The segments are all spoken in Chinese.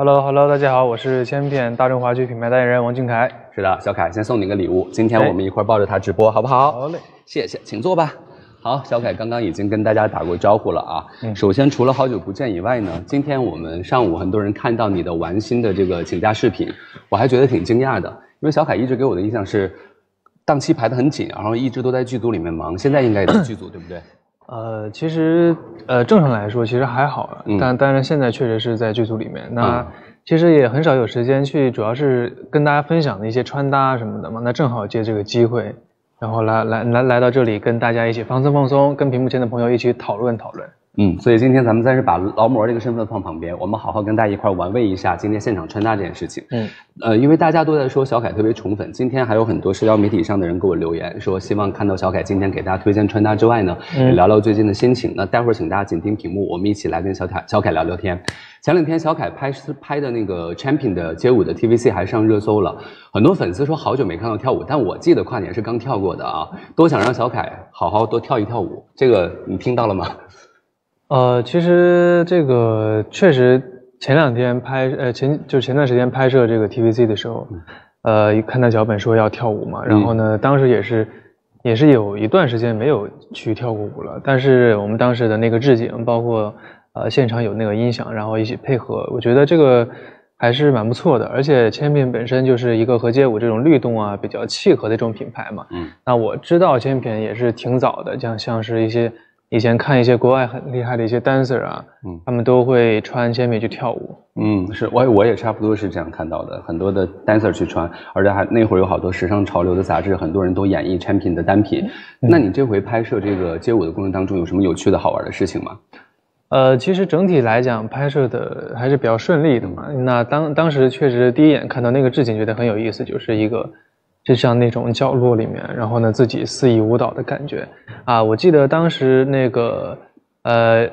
Hello，Hello，大家好，我是千片大众华区品牌代言人王俊凯。是的，小凯先送你个礼物，今天我们一块抱着它直播，好不好？好嘞，谢谢，请坐吧。好，小凯刚刚已经跟大家打过招呼了啊。嗯。首先，除了好久不见以外呢，今天我们上午很多人看到你的玩新的这个请假视频，我还觉得挺惊讶的，因为小凯一直给我的印象是档期排得很紧，然后一直都在剧组里面忙，现在应该也在剧组对不对？呃，其实呃，正常来说其实还好，但但是现在确实是在剧组里面，那其实也很少有时间去，主要是跟大家分享的一些穿搭什么的嘛，那正好借这个机会，然后来来来来到这里跟大家一起放松放松，跟屏幕前的朋友一起讨论讨论。嗯，所以今天咱们暂时把劳模这个身份放旁边，我们好好跟大家一块玩味一下今天现场穿搭这件事情。嗯，呃，因为大家都在说小凯特别宠粉，今天还有很多社交媒体上的人给我留言，说希望看到小凯今天给大家推荐穿搭之外呢，也聊聊最近的心情。那待会儿请大家紧盯屏幕，我们一起来跟小凯小凯聊聊天。前两天小凯拍拍的那个 Champion 的街舞的 TVC 还上热搜了，很多粉丝说好久没看到跳舞，但我记得跨年是刚跳过的啊，都想让小凯好好多跳一跳舞。这个你听到了吗？呃，其实这个确实前两天拍，呃前就是前段时间拍摄这个 TVC 的时候，呃看到脚本说要跳舞嘛，然后呢，当时也是也是有一段时间没有去跳过舞了，但是我们当时的那个置景，包括呃现场有那个音响，然后一起配合，我觉得这个还是蛮不错的，而且千品本身就是一个和街舞这种律动啊比较契合的这种品牌嘛，嗯，那我知道千品也是挺早的，像像是一些。以前看一些国外很厉害的一些 dancer 啊，嗯，他们都会穿铅笔去跳舞。嗯，是我我也差不多是这样看到的，很多的 dancer 去穿，而且还那会儿有好多时尚潮流的杂志，很多人都演绎产品的单品。那你这回拍摄这个街舞的过程当中，有什么有趣的好玩的事情吗？呃，其实整体来讲，拍摄的还是比较顺利的嘛。那当当时确实第一眼看到那个置景，觉得很有意思，就是一个。就像那种角落里面，然后呢，自己肆意舞蹈的感觉啊！我记得当时那个，呃，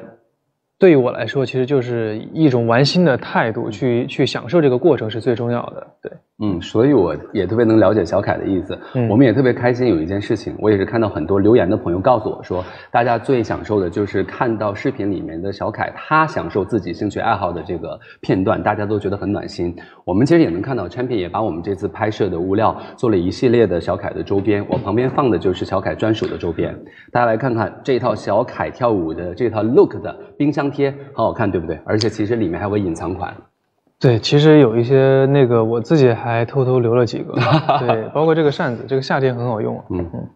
对于我来说，其实就是一种玩心的态度，去去享受这个过程是最重要的，对。嗯，所以我也特别能了解小凯的意思。嗯，我们也特别开心。有一件事情，我也是看到很多留言的朋友告诉我说，大家最享受的就是看到视频里面的小凯，他享受自己兴趣爱好的这个片段，大家都觉得很暖心。我们其实也能看到，Champion 也把我们这次拍摄的物料做了一系列的小凯的周边。我旁边放的就是小凯专属的周边，大家来看看这套小凯跳舞的这套 look 的冰箱贴，很好看，对不对？而且其实里面还有个隐藏款。对，其实有一些那个，我自己还偷偷留了几个。对，包括这个扇子，这个夏天很好用。嗯嗯。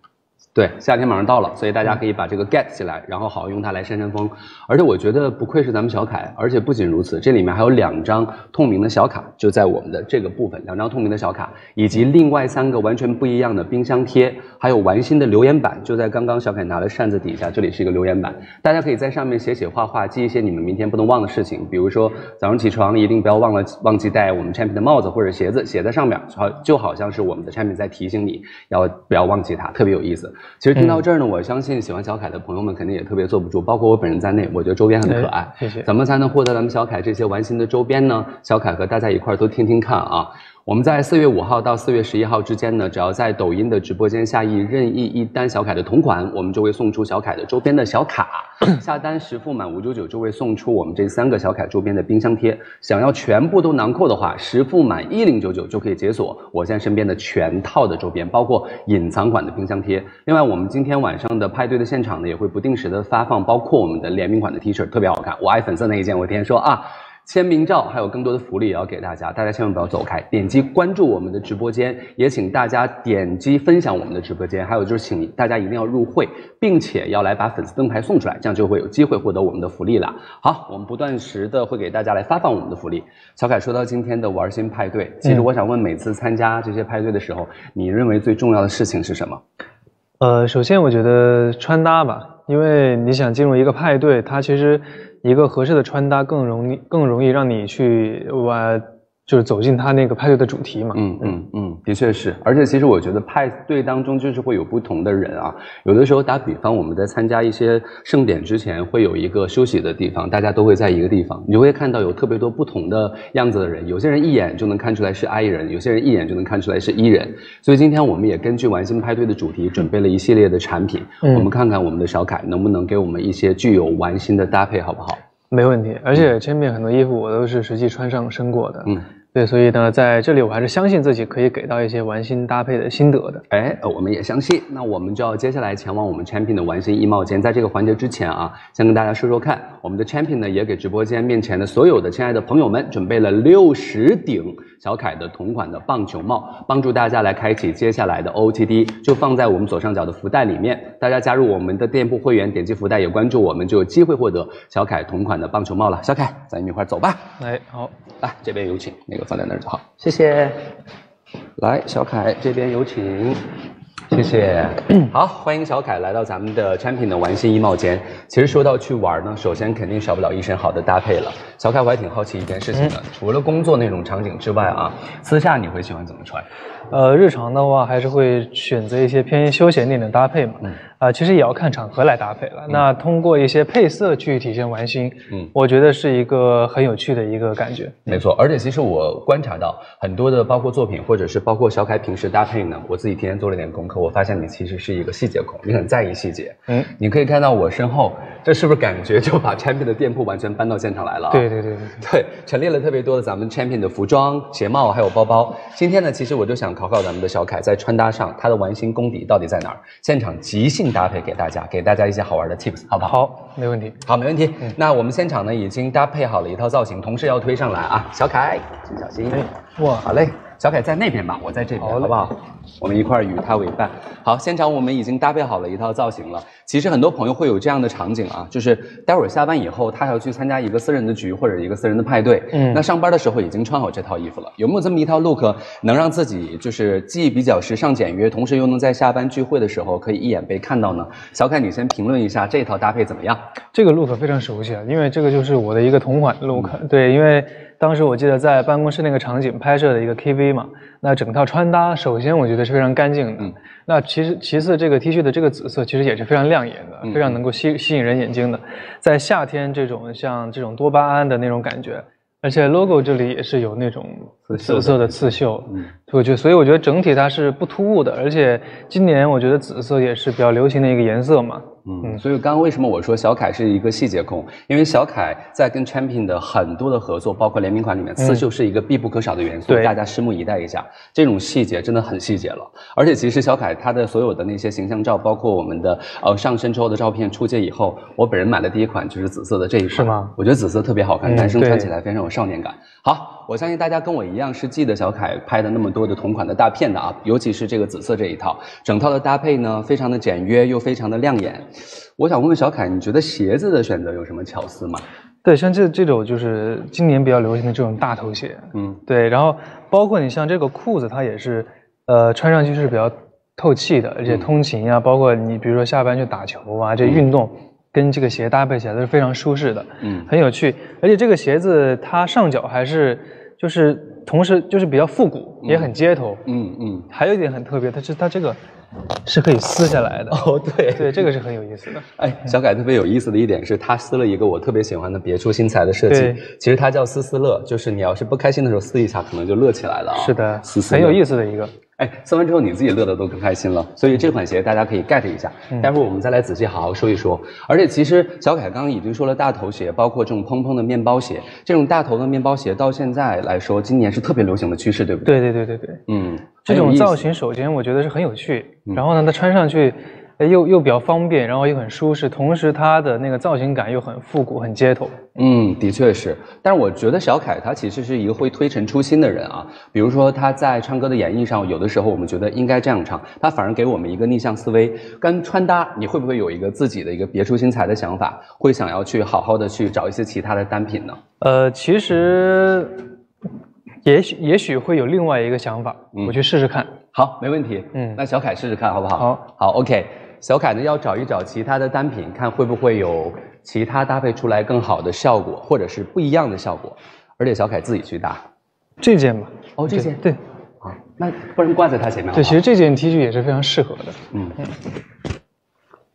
对，夏天马上到了，所以大家可以把这个 get 起来，然后好好用它来扇扇风。而且我觉得不愧是咱们小凯，而且不仅如此，这里面还有两张透明的小卡，就在我们的这个部分，两张透明的小卡，以及另外三个完全不一样的冰箱贴，还有玩心的留言板，就在刚刚小凯拿的扇子底下，这里是一个留言板，大家可以在上面写写画画，记一些你们明天不能忘的事情，比如说早上起床一定不要忘了忘记戴我们产品的帽子或者鞋子，写在上面，好就好像是我们的产品在提醒你要不要忘记它，特别有意思。其实听到这儿呢，我相信喜欢小凯的朋友们肯定也特别坐不住，包括我本人在内，我觉得周边很可爱。谢谢。怎么才能获得咱们小凯这些玩心的周边呢？小凯和大家一块儿都听听看啊。我们在四月五号到四月十一号之间呢，只要在抖音的直播间下意任意一单小凯的同款，我们就会送出小凯的周边的小卡。下单十付满五九九就会送出我们这三个小凯周边的冰箱贴。想要全部都囊括的话，十付满一零九九就可以解锁我现在身边的全套的周边，包括隐藏款的冰箱贴。另外，我们今天晚上的派对的现场呢，也会不定时的发放包括我们的联名款的 T 恤，特别好看。我爱粉色那一件，我天天说啊。签名照还有更多的福利也要给大家，大家千万不要走开，点击关注我们的直播间，也请大家点击分享我们的直播间，还有就是请大家一定要入会，并且要来把粉丝灯牌送出来，这样就会有机会获得我们的福利了。好，我们不断时的会给大家来发放我们的福利。小凯说到今天的玩心派对，其实我想问，每次参加这些派对的时候，你认为最重要的事情是什么？呃，首先我觉得穿搭吧，因为你想进入一个派对，它其实。一个合适的穿搭更容易更容易让你去玩。就是走进他那个派对的主题嘛。嗯嗯嗯，的确是。而且其实我觉得派对当中就是会有不同的人啊。有的时候打比方，我们在参加一些盛典之前，会有一个休息的地方，大家都会在一个地方，你就会看到有特别多不同的样子的人。有些人一眼就能看出来是 I 人，有些人一眼就能看出来是 E 人。所以今天我们也根据玩心派对的主题，准备了一系列的产品。我们看看我们的小凯能不能给我们一些具有玩心的搭配，好不好？没问题。而且 Champion 很多衣服我都是实际穿上身过的。嗯。对，所以呢，在这里我还是相信自己可以给到一些玩心搭配的心得的。哎，我们也相信。那我们就要接下来前往我们 Champion 的玩心衣帽间。在这个环节之前啊，先跟大家说说看，我们的 Champion 呢也给直播间面前的所有的亲爱的朋友们准备了六十顶小凯的同款的棒球帽，帮助大家来开启接下来的 OTD，就放在我们左上角的福袋里面。大家加入我们的店铺会员，点击福袋也关注我们，就有机会获得小凯同款的棒球帽了。小凯，咱们一块走吧。来，好，来这边有请那个。放在那儿就好，谢谢。来，小凯这边有请，谢谢。好，欢迎小凯来到咱们的产品的玩心衣帽间。其实说到去玩呢，首先肯定少不了一身好的搭配了。小凯，我还挺好奇一件事情的，除了工作那种场景之外啊，私下你会喜欢怎么穿？呃，日常的话还是会选择一些偏休闲点的搭配嘛。嗯。啊，其实也要看场合来搭配了。那通过一些配色去体现玩心，嗯，我觉得是一个很有趣的一个感觉。没错，而且其实我观察到很多的，包括作品或者是包括小凯平时搭配呢，我自己提前做了点功课，我发现你其实是一个细节控，你很在意细节。嗯，你可以看到我身后，这是不是感觉就把 Champion 的店铺完全搬到现场来了？对对对对对，陈列了特别多的咱们 Champion 的服装、鞋帽还有包包。今天呢，其实我就想考考咱们的小凯，在穿搭上他的玩心功底到底在哪儿？现场即兴搭配给大家。给大家一些好玩的 tips，好不好？好，没问题。好，没问题。那我们现场呢已经搭配好了一套造型，同事要推上来啊，小凯，请小心。哇，好嘞。小凯在那边吧，我在这边，好不好？我们一块儿与他为伴。好，现场我们已经搭配好了一套造型了。其实很多朋友会有这样的场景啊，就是待会儿下班以后，他要去参加一个私人的局或者一个私人的派对。嗯，那上班的时候已经穿好这套衣服了，有没有这么一套 look 能让自己就是既比较时尚简约，同时又能在下班聚会的时候可以一眼被看到呢？小凯，你先评论一下这套搭配怎么样？这个 look 非常熟悉啊，因为这个就是我的一个同款 look。对，因为。当时我记得在办公室那个场景拍摄的一个 KV 嘛，那整套穿搭，首先我觉得是非常干净的。那其实其次，这个 T 恤的这个紫色其实也是非常亮眼的，非常能够吸吸引人眼睛的。在夏天这种像这种多巴胺的那种感觉，而且 logo 这里也是有那种紫色的刺绣，嗯，我觉得所以我觉得整体它是不突兀的，而且今年我觉得紫色也是比较流行的一个颜色嘛。嗯，所以刚刚为什么我说小凯是一个细节控？因为小凯在跟 Champion 的很多的合作，包括联名款里面，刺绣是一个必不可少的元素。大家拭目以待一下，这种细节真的很细节了。而且其实小凯他的所有的那些形象照，包括我们的呃上身之后的照片出街以后，我本人买的第一款就是紫色的这一款。是吗？我觉得紫色特别好看，男生穿起来非常有少年感。好，我相信大家跟我一样是记得小凯拍的那么多的同款的大片的啊，尤其是这个紫色这一套，整套的搭配呢非常的简约又非常的亮眼。我想问问小凯，你觉得鞋子的选择有什么巧思吗？对，像这这种就是今年比较流行的这种大头鞋，嗯，对，然后包括你像这个裤子，它也是，呃，穿上去是比较透气的，而且通勤啊，包括你比如说下班去打球啊，这运动跟这个鞋搭配起来都是非常舒适的，嗯，很有趣，而且这个鞋子它上脚还是就是同时就是比较复古，也很街头，嗯嗯，还有一点很特别，它是它这个。是可以撕下来的哦，对对，这个是很有意思的。哎，小凯特别有意思的一点是他撕了一个我特别喜欢的别出心裁的设计，其实它叫撕撕乐，就是你要是不开心的时候撕一下，可能就乐起来了啊。是的，很有意思的一个。哎，撕完之后你自己乐的都更开心了，所以这款鞋大家可以 get 一下。待会儿我们再来仔细好好说一说。而且其实小凯刚刚已经说了，大头鞋包括这种蓬蓬的面包鞋，这种大头的面包鞋到现在来说，今年是特别流行的趋势，对不对？对对对对对。嗯，这种造型首先我觉得是很有趣，然后呢，它穿上去。又又比较方便，然后又很舒适，同时它的那个造型感又很复古、很街头。嗯，的确是。但是我觉得小凯他其实是一个会推陈出新的人啊。比如说他在唱歌的演绎上，有的时候我们觉得应该这样唱，他反而给我们一个逆向思维。跟穿搭，你会不会有一个自己的一个别出心裁的想法？会想要去好好的去找一些其他的单品呢？呃，其实也许也许会有另外一个想法，我去试试看。好，没问题。嗯，那小凯试试看好不好？好，好，OK。小凯呢，要找一找其他的单品，看会不会有其他搭配出来更好的效果，或者是不一样的效果。而且小凯自己去搭这件吧。哦，这件对。好，那不然挂在他前面。对，其实这件 T 恤也是非常适合的。嗯嗯。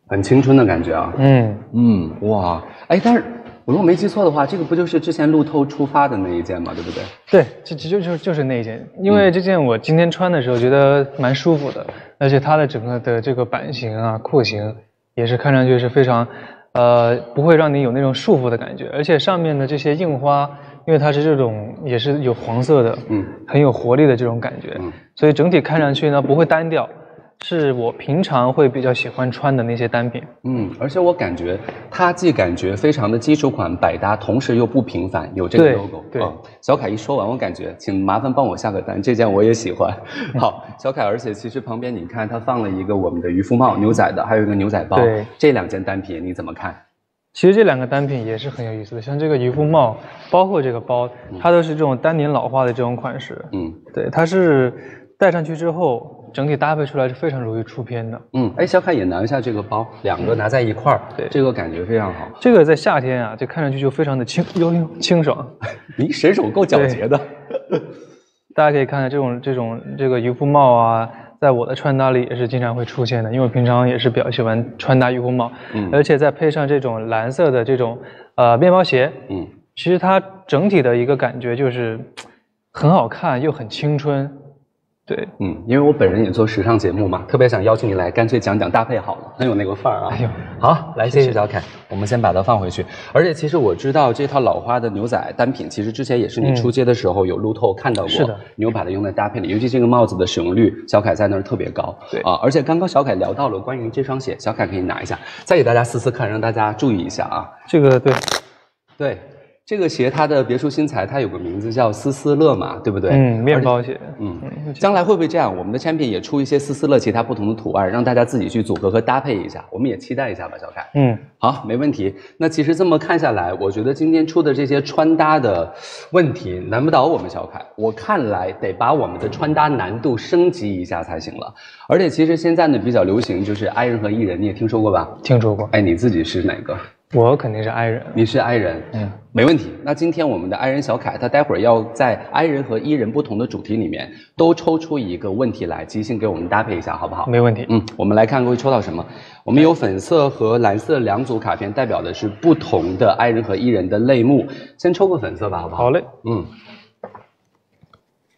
很青春的感觉啊。嗯嗯，哇，哎，但是。我如果没记错的话，这个不就是之前路透出发的那一件吗？对不对？对，这这就就就是那一件。因为这件我今天穿的时候觉得蛮舒服的，而且它的整个的这个版型啊、廓形也是看上去是非常，呃，不会让你有那种束缚的感觉，而且上面的这些印花，因为它是这种也是有黄色的，嗯，很有活力的这种感觉，嗯所以整体看上去呢不会单调，是我平常会比较喜欢穿的那些单品。嗯，而且我感觉它既感觉非常的基础款百搭，同时又不平凡，有这个 logo。对嗯小凯一说完，我感觉，请麻烦帮我下个单，这件我也喜欢。嗯好，小凯，而且其实旁边你看，它放了一个我们的渔夫帽，牛仔的，还有一个牛仔包。对这两件单品你怎么看？其实这两个单品也是很有意思的，像这个渔夫帽，包括这个包，它都是这种单年老化的这种款式。嗯对，它是戴上去之后，整体搭配出来是非常容易出片的。嗯，哎，小凯也拿一下这个包，两个拿在一块儿，对这个感觉非常好。这个在夏天啊，就看上去就非常的清 悠悠清爽。你身手够矫捷的。大家可以看看这种这种这个渔夫帽啊，在我的穿搭里也是经常会出现的，因为我平常也是比较喜欢穿搭渔夫帽，嗯而且再配上这种蓝色的这种呃面包鞋，嗯其实它整体的一个感觉就是很好看又很青春，对，嗯，因为我本人也做时尚节目嘛，特别想邀请你来，干脆讲讲搭配好了，很有那个范儿啊。哎呦好，来谢谢小凯，我们先把它放回去。而且其实我知道这套老花的牛仔单品，其实之前也是你嗯出街的时候有路透看到过，是的，你有把它用在搭配里，尤其这个帽子的使用率，小凯在那儿特别高。对啊，而且刚刚小凯聊到了关于这双鞋，小凯可以拿一下，再给大家撕撕看，让大家注意一下啊。这个对，对，这个鞋它的别出心裁，它有个名字叫丝丝乐嘛，对不对？嗯，面包鞋，嗯，嗯，将来会不会这样？我们的产品也出一些丝丝乐其他不同的图案，让大家自己去组合和搭配一下。我们也期待一下吧，小凯。嗯，好，没问题。那其实这么看下来，我觉得今天出的这些穿搭的问题难不倒我们小凯。我看来得把我们的穿搭难度升级一下才行了。而且其实现在呢比较流行就是 I 人和 E 人，你也听说过吧？听说过，哎，你自己是哪个？我肯定是 I 人，你是 I 人，嗯，没问题。那今天我们的 I 人小凯，他待会儿要在 I 人和 E 人不同的主题里面，都抽出一个问题来，即兴给我们搭配一下，好不好？没问题，嗯，我们来看会抽到什么。我们有粉色和蓝色两组卡片，代表的是不同的 I 人和 E 人的类目。先抽个粉色吧，好不好？好嘞，嗯，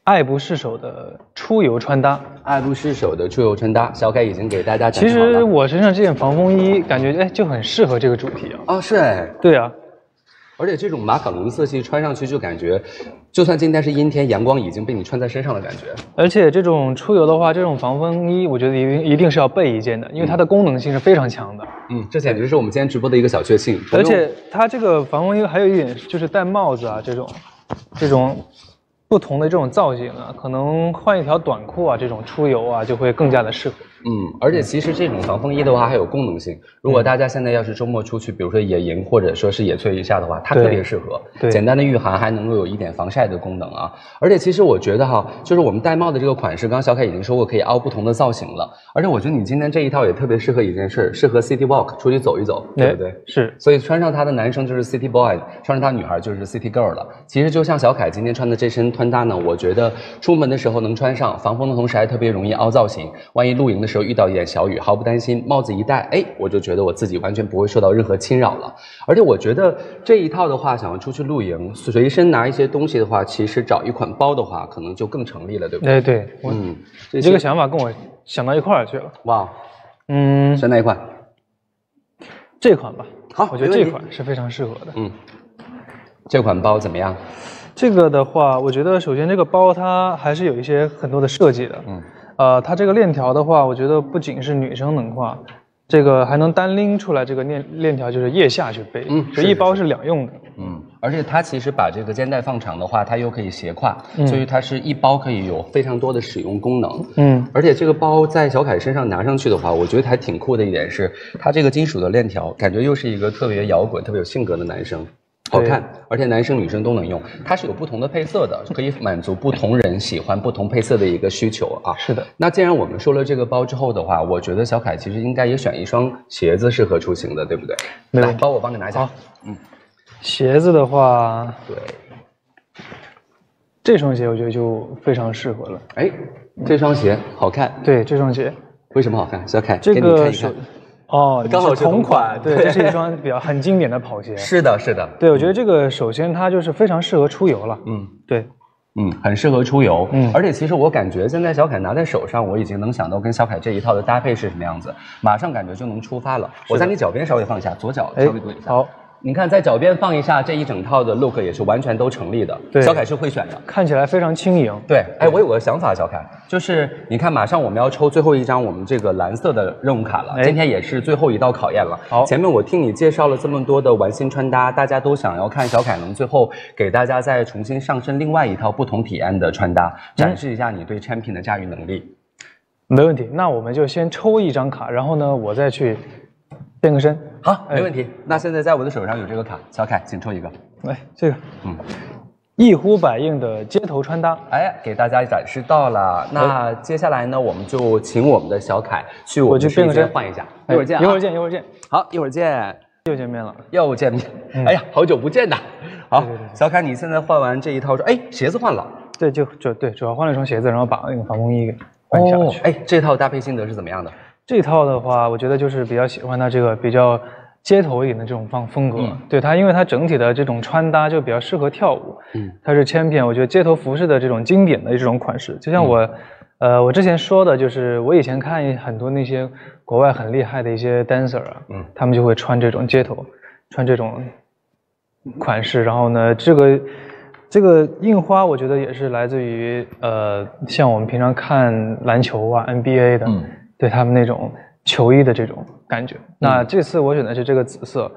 爱不释手的出游穿搭。爱不释手的出游穿搭，小凯已经给大家展其。实我身上这件防风衣，感觉哎就很适合这个主题啊。啊，是哎，对啊，而且这种马卡龙色系穿上去就感觉，就算今天是阴天，阳光已经被你穿在身上的感觉。而且这种出游的话，这种防风衣，我觉得一定一定是要备一件的，因为它的功能性是非常强的。嗯，这简直是我们今天直播的一个小确幸。而且它这个防风衣还有一点就是戴帽子啊，这种，这种不同的这种造型啊，可能换一条短裤啊，这种出游啊就会更加的适合。嗯，而且其实这种防风衣的话还有功能性。如果大家现在要是周末出去，比如说野营或者说是野炊一下的话，它特别适合。对简单的御寒还能够有一点防晒的功能啊。而且其实我觉得哈，就是我们戴帽的这个款式，刚刚小凯已经说过可以凹不同的造型了。而且我觉得你今天这一套也特别适合一件事，适合 city walk 出去走一走，对不对？哎是，所以穿上它的男生就是 city boy，穿上它女孩就是 city girl 了。其实就像小凯今天穿的这身穿搭呢，我觉得出门的时候能穿上，防风的同时还特别容易凹造型。万一露营的时候遇到一点小雨，毫不担心。帽子一戴，哎，我就觉得我自己完全不会受到任何侵扰了。而且我觉得这一套的话，想要出去露营，随身拿一些东西的话，其实找一款包的话，可能就更成立了，对不对？哎对，嗯，你这个想法跟我想到一块儿去了。哇，嗯，选哪一款？这款吧，好我觉得这款是非常适合的。嗯，这款包怎么样？这个的话，我觉得首先这个包它还是有一些很多的设计的。嗯，呃，它这个链条的话，我觉得不仅是女生能挎，这个还能单拎出来这个链链条，就是腋下去背。嗯就一包是两用的。嗯，而且它其实把这个肩带放长的话，它又可以斜挎，嗯所以它是一包可以有非常多的使用功能。嗯，而且这个包在小凯身上拿上去的话，我觉得还挺酷的一点是，它这个金属的链条，感觉又是一个特别摇滚、特别有性格的男生，好看，而且男生女生都能用。它是有不同的配色的，可以满足不同人喜欢不同配色的一个需求啊。是的。那既然我们说了这个包之后的话，我觉得小凯其实应该也选一双鞋子适合出行的，对不对？来，没问题包我帮你拿一下。好嗯鞋子的话，对，这双鞋我觉得就非常适合了。哎，这双鞋好看，对，这双鞋，为什么好看？小凯，这给你看一看。，哦，刚好是同款款。对，这是一 双比较很经典的跑鞋。是的，是的，对，我觉得这个首先它就是非常适合出游了。嗯，对，嗯，很适合出游。嗯而且其实我感觉现在小凯拿在手上，我已经能想到跟小凯这一套的搭配是什么样子，马上感觉就能出发了。我在你脚边稍微放一下，左脚哎稍微蹲一下。好，你看在脚边放一下，这一整套的 look 也是完全都成立的。对小凯是会选的。看起来非常轻盈。对，哎，我有个想法，小凯，就是你看，马上我们要抽最后一张我们这个蓝色的任务卡了，哎今天也是最后一道考验了。好前面我听你介绍了这么多的玩心穿搭，大家都想要看小凯能最后给大家再重新上身另外一套不同体验的穿搭，展示一下你对产品的驾驭能力。没问题，那我们就先抽一张卡，然后呢，我再去变个身。好，哎没问题。那现在在我的手上有这个卡，小凯，请抽一个。来，这个，嗯，一呼百应的街头穿搭。哎，给大家展示到了。那接下来呢，我们就请我们的小凯去我我们试衣去变个身间换一下，一会儿见、啊一会儿。见，一会儿见，好，一会儿见。又见面了。又见面，哎呀，好久不见呐！好对对对，小凯，你现在换完这一套之后，哎，鞋子换了，对，就就对，主要换了一双鞋子，然后把那个防风衣给换下去。哎，这套搭配心得是怎么样的？这套的话，我觉得就是比较喜欢它这个比较街头一点的这种风风格。嗯对它，因为它整体的这种穿搭就比较适合跳舞。嗯，它是千片，我觉得街头服饰的这种经典的这种款式，就像我，嗯呃，我之前说的，就是我以前看很多那些国外很厉害的一些 dancer 啊，嗯他们就会穿这种街头，穿这种款式，然后呢，这个。这个印花，我觉得也是来自于呃，像我们平常看篮球啊、NBA 的，嗯对他们那种球衣的这种感觉。那这次我选的是这个紫色，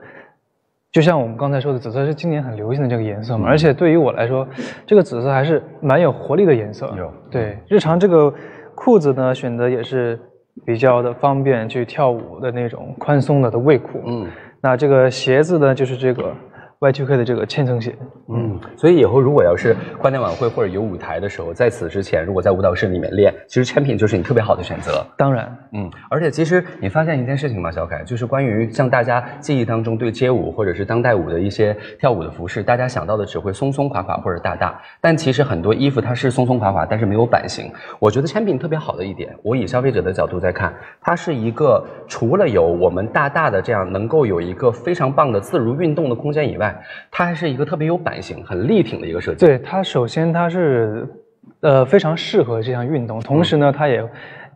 就像我们刚才说的，紫色是今年很流行的这个颜色嘛。而且对于我来说，这个紫色还是蛮有活力的颜色。有对，日常这个裤子呢，选的也是比较的方便去跳舞的那种宽松的的卫裤。嗯那这个鞋子呢，就是这个 Y2K 的这个千层鞋。嗯，所以以后如果要是跨年晚会或者有舞台的时候，在此之前，如果在舞蹈室里面练，其实产品就是你特别好的选择。当然，嗯，而且其实你发现一件事情吗，小凯，就是关于像大家记忆当中对街舞或者是当代舞的一些跳舞的服饰，大家想到的只会松松垮垮或者大大，但其实很多衣服它是松松垮垮，但是没有版型。我觉得产品特别好的一点，我以消费者的角度在看，它是一个除了有我们大大的这样能够有一个非常棒的自如运动的空间以外，它还是一个特别有版型、很立挺的一个设计。对它首先它是呃非常适合这项运动，同时呢，它也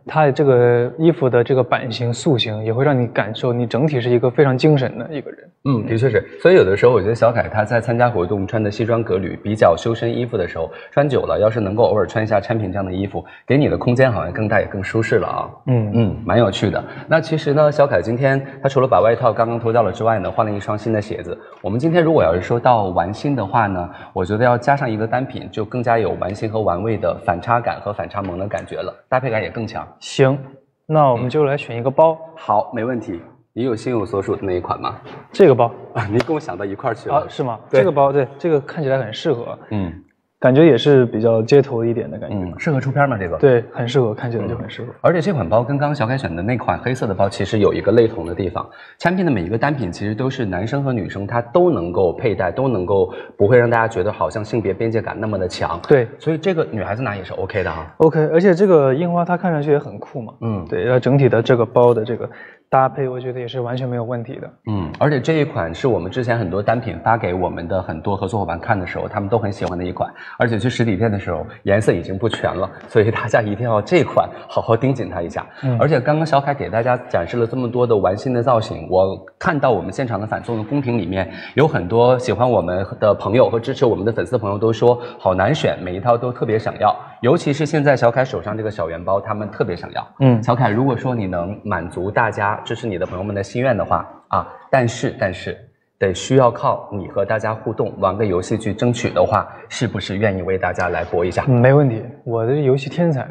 它这个衣服的这个版型塑形也会让你感受你整体是一个非常精神的一个人。嗯，的确是。所以有的时候，我觉得小凯他在参加活动穿的西装革履、比较修身衣服的时候，穿久了，要是能够偶尔穿一下产品这样的衣服，给你的空间好像更大也更舒适了啊。嗯嗯，蛮有趣的。那其实呢，小凯今天他除了把外套刚刚脱掉了之外呢，换了一双新的鞋子。我们今天如果要是说到玩心的话呢，我觉得要加上一个单品，就更加有玩心和玩味的反差感和反差萌的感觉了，搭配感也更强。行，那我们就来选一个包，好，没问题。你有心有所属的那一款吗？这个包啊，你跟我想到一块儿去了。啊，是吗？这个包对，这个看起来很适合，嗯感觉也是比较街头一点的感觉。嗯，适合出片吗？这个？。对，很适合，看起来就很适合。而且这款包跟刚刚小凯选的那款黑色的包其实有一个类同的地方，产品的每一个单品其实都是男生和女生他都能够佩戴，都能够不会让大家觉得好像性别边界感那么的强。对所以这个女孩子拿也是 OK 的哈。，OK，而且这个印花它看上去也很酷嘛。嗯对，它整体的这个包的这个搭配，我觉得也是完全没有问题的。嗯，而且这一款是我们之前很多单品发给我们的很多合作伙伴看的时候，他们都很喜欢的一款。而且去实体店的时候，颜色已经不全了，所以大家一定要这款好好盯紧它一下。嗯而且刚刚小凯给大家展示了这么多的玩心的造型，我看到我们现场的反送的公屏里面有很多喜欢我们的朋友和支持我们的粉丝朋友都说好难选，每一套都特别想要，尤其是现在小凯手上这个小圆包，他们特别想要。嗯小凯，如果说你能满足大家支持你的朋友们的心愿的话啊，但是但是得需要靠你和大家互动，玩个游戏去争取的话，是不是愿意为大家来搏一下？嗯，没问题，我的游戏天才。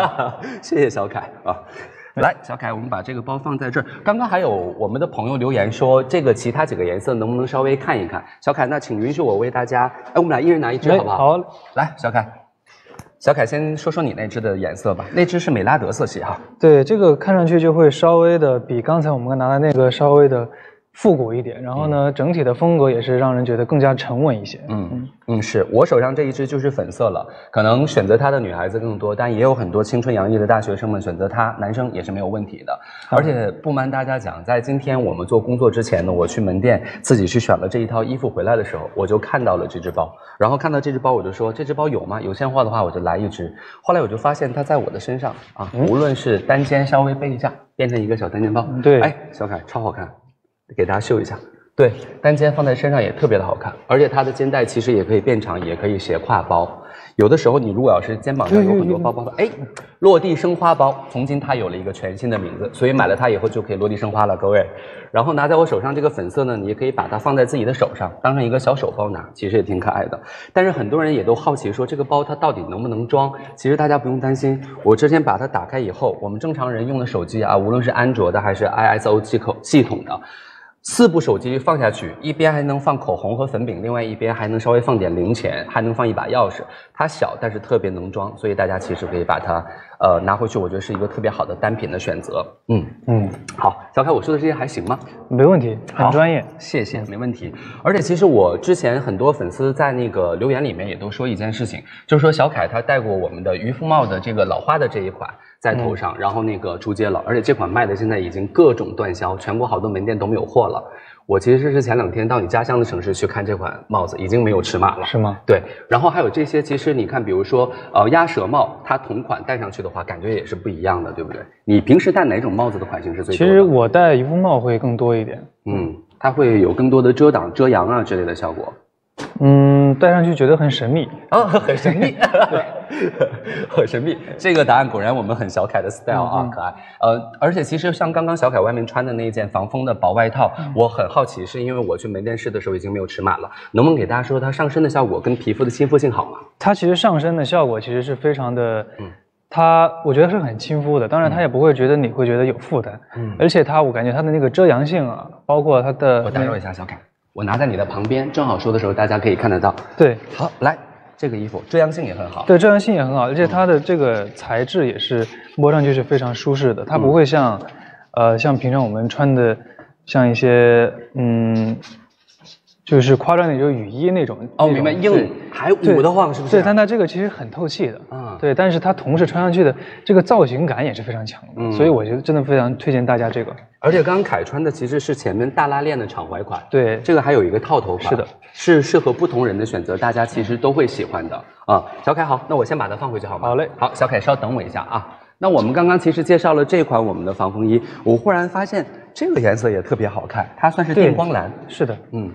谢谢小凯啊。来，小凯，我们把这个包放在这儿。刚刚还有我们的朋友留言说，这个其他几个颜色能不能稍微看一看？小凯，那请允许我为大家，哎，我们俩一人拿一支，哎好不好？好，来，小凯，小凯先说说你那只的颜色吧。那只是美拉德色系哈。对，这个看上去就会稍微的比刚才我们拿的那个稍微的复古一点，然后呢，整体的风格也是让人觉得更加沉稳一些。嗯嗯，是我手上这一支就是粉色了，可能选择它的女孩子更多，但也有很多青春洋溢的大学生们选择它，男生也是没有问题的。而且不瞒大家讲，在今天我们做工作之前呢，我去门店自己去选了这一套衣服回来的时候，我就看到了这只包，然后看到这只包我就说这只包有吗？有现货的话我就来一只。后来我就发现它在我的身上啊，无论是单肩稍微背一下，变成一个小单肩包，对哎，小凯超好看。给大家秀一下，对，单肩放在身上也特别的好看，而且它的肩带其实也可以变长，也可以斜挎包。有的时候你如果要是肩膀上有很多包包的，哎，落地生花包，从今它有了一个全新的名字，所以买了它以后就可以落地生花了，各位。然后拿在我手上这个粉色呢，你也可以把它放在自己的手上，当成一个小手包拿，其实也挺可爱的。但是很多人也都好奇说这个包它到底能不能装？其实大家不用担心，我之前把它打开以后，我们正常人用的手机啊，无论是安卓的还是 ISO 系统系统的。四部手机放下去，一边还能放口红和粉饼，另外一边还能稍微放点零钱，还能放一把钥匙。它小，但是特别能装，所以大家其实可以把它呃拿回去，我觉得是一个特别好的单品的选择。嗯嗯，好，小凯，我说的这些还行吗？没问题，很专业，谢谢，没问题。而且其实我之前很多粉丝在那个留言里面也都说一件事情，就是说小凯他戴过我们的渔夫帽的这个老花的这一款。在头上，然后那个出街了，而且这款卖的现在已经各种断销，全国好多门店都没有货了。我其实是前两天到你家乡的城市去看这款帽子，已经没有尺码了，是吗？对。然后还有这些，其实你看，比如说呃鸭舌帽，它同款戴上去的话，感觉也是不一样的，对不对？你平时戴哪种帽子的款型是最多？其实我戴渔夫帽会更多一点，嗯，它会有更多的遮挡、遮阳啊之类的效果。嗯，戴上去觉得很神秘啊，很神秘，很神秘。这个答案果然我们很小凯的 style 啊，可爱。呃，而且其实像刚刚小凯外面穿的那一件防风的薄外套，我很好奇，是因为我去门店试的时候已经没有尺码了，能不能给大家说它上身的效果跟皮肤的亲肤性好吗？它其实上身的效果其实是非常的，嗯，它我觉得是很亲肤的，当然它也不会觉得你会觉得有负担，嗯，而且它我感觉它的那个遮阳性啊，包括它的，我打扰一下小凯。我拿在你的旁边，正好说的时候大家可以看得到。对，好，来，这个衣服遮阳性也很好。对，遮阳性也很好，而且它的这个材质也是摸上去是非常舒适的，它不会像，呃，像平常我们穿的，像一些，嗯。就是夸张点，就是雨衣那种哦，明白，硬还捂得慌，是不是？对，但它这个其实很透气的，嗯，对，但是它同时穿上去的这个造型感也是非常强的，所以我觉得真的非常推荐大家这个。而且刚刚凯穿的其实是前面大拉链的敞怀款，对，这个还有一个套头款，是的，是适合不同人的选择，大家其实都会喜欢的啊。小凯好，那我先把它放回去好吗？好嘞，好，小凯稍等我一下啊。那我们刚刚其实介绍了这款我们的防风衣，我忽然发现这个颜色也特别好看，它算是电光蓝，是的，嗯。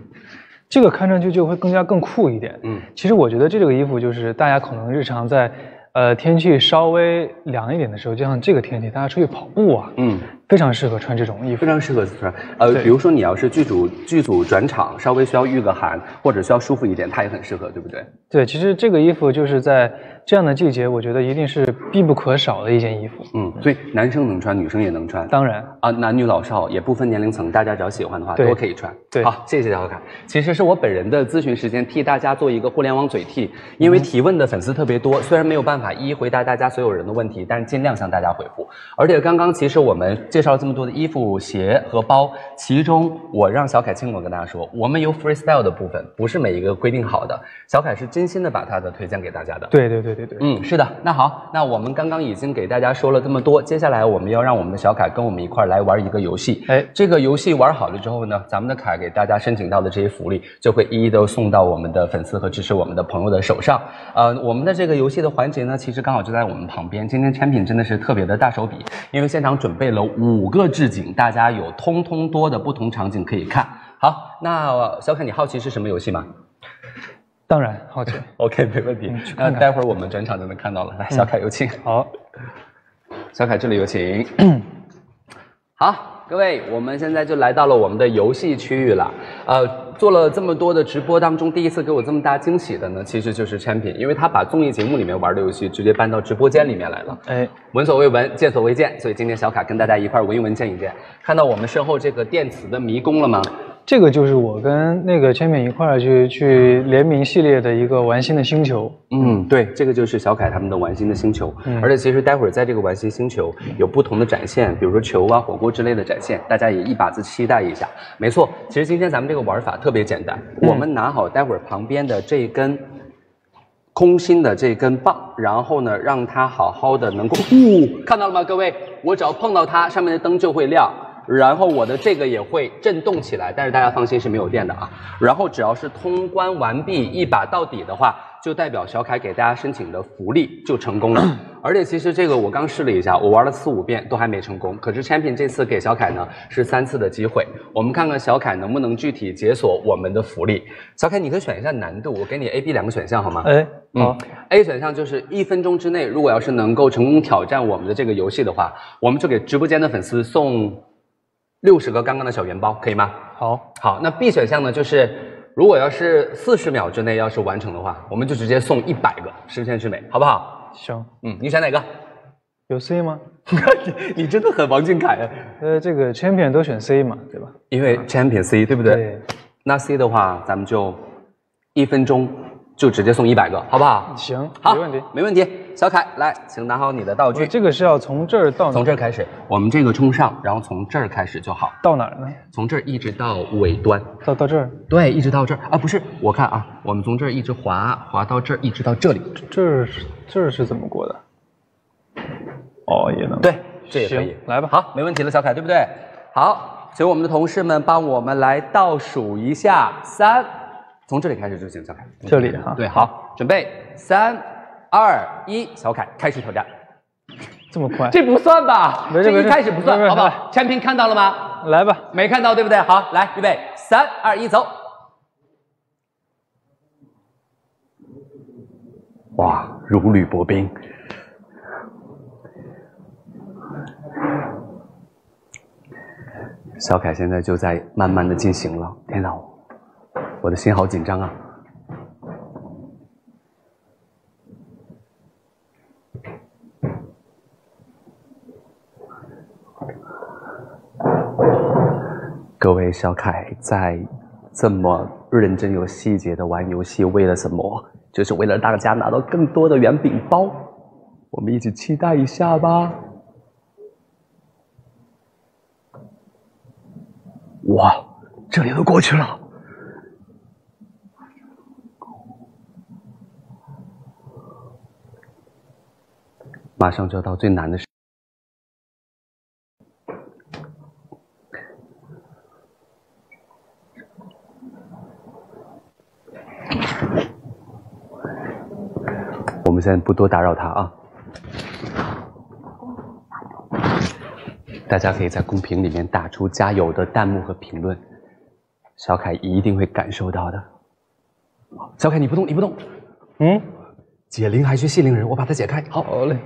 这个看上去就会更加更酷一点。嗯，其实我觉得这个衣服就是大家可能日常在。呃，天气稍微凉一点的时候，就像这个天气，大家出去跑步啊，嗯，非常适合穿这种衣服，非常适合穿。呃，比如说你要是剧组剧组转场，稍微需要御个寒，或者需要舒服一点，它也很适合，对不对？对，其实这个衣服就是在这样的季节，我觉得一定是必不可少的一件衣服。嗯，所以男生能穿，女生也能穿，当然啊，男女老少也不分年龄层，大家只要喜欢的话都可以穿。对，好，谢谢小凯。其实是我本人的咨询时间，替大家做一个互联网嘴替，因为提问的粉丝特别多，虽然没有办法一一回答大家。所有人的问题，但是尽量向大家回复。而且刚刚其实我们介绍了这么多的衣服、鞋和包，其中我让小凯亲口跟大家说，我们有 freestyle 的部分，不是每一个规定好的。小凯是真心的把他的推荐给大家的。对对对对对，嗯，是的。那好，那我们刚刚已经给大家说了这么多，接下来我们要让我们的小凯跟我们一块儿来玩一个游戏。哎，这个游戏玩好了之后呢，咱们的凯给大家申请到的这些福利，就会一一都送到我们的粉丝和支持我们的朋友的手上。呃，我们的这个游戏的环节呢，其实刚好就在我们。旁边今天产品真的是特别的大手笔，因为现场准备了五个置景，大家有通通多的不同场景可以看。好，那小凯，你好奇是什么游戏吗？当然好奇。OK，没问题。那待会儿我们转场就能看到了。来，小凯有请。好，小凯这里有请。好。各位，我们现在就来到了我们的游戏区域了。呃，做了这么多的直播当中，第一次给我这么大惊喜的呢，其实就是产品，因为他把综艺节目里面玩的游戏直接搬到直播间里面来了。哎，闻所未闻，见所未见，所以今天小卡跟大家一块闻一闻，见一见。看到我们身后这个电磁的迷宫了吗？这个就是我跟那个千敏一块儿去去联名系列的一个玩心的星球。嗯，对，这个就是小凯他们的玩心的星球，嗯而且其实待会儿在这个玩心星球有不同的展现，比如说球啊、火锅之类的展现，大家也一把子期待一下。没错，其实今天咱们这个玩法特别简单，嗯我们拿好待会儿旁边的这一根空心的这根棒，然后呢，让它好好的能够，呜、看到了吗，各位？我只要碰到它，上面的灯就会亮。然后我的这个也会震动起来，但是大家放心是没有电的啊。然后只要是通关完毕，一把到底的话，就代表小凯给大家申请的福利就成功了。而且其实这个我刚试了一下，我玩了四五遍都还没成功。可是 Champion 这次给小凯呢是三次的机会，我们看看小凯能不能具体解锁我们的福利。小凯，你可以选一下难度，我给你 A、B 两个选项好吗？哎，好，嗯，A 选项就是一分钟之内，如果要是能够成功挑战我们的这个游戏的话，我们就给直播间的粉丝送六十个刚刚的小圆包，可以吗？好，好，那 B 选项呢，就是如果要是四十秒之内要是完成的话，我们就直接送一百个十全十美，好不好？行。嗯，你选哪个？有 C 吗？你真的很王俊凯啊，呃，这个 champion 都选 C 嘛，对吧？因为 Champion C 对不对？对。那 C 的话，咱们就一分钟就直接送一百个，好不好？行，好，没问题。没问题。小凯，来，请拿好你的道具。这个是要从这儿到从这儿开始，我们这个冲上，然后从这儿开始就好，到哪儿呢？从这儿一直到尾端，到到这儿，对，一直到这儿啊，不是，我看啊，我们从这儿一直滑滑到这儿，一直到这里，这儿是这儿是怎么过的？哦，也能。对，这也可以，来吧好，没问题了，小凯，对不对？好，请我们的同事们帮我们来倒数一下，三，从这里开始就行，小凯，这里哈对，好，准备，三、二、一，小凯开始挑战，这么快？这不算吧？这一开始不算，好不好？产品看到了吗？来吧，没看到对不对？好，来，预备，三二一，走。哇，如履薄冰。小凯现在就在慢慢的进行了，天哪，我的心好紧张啊！各位，小凯在这么认真有细节的玩游戏，为了什么？就是为了大家拿到更多的圆饼包。我们一起期待一下吧。哇，这里都过去了。马上就要到最难的时。我们现在不多打扰他啊。大家可以在公屏里面打出加油的弹幕和评论，小凯一定会感受到的。小凯，你不动，你不动。嗯，解铃还须系铃人，我把它解开。好，好嘞。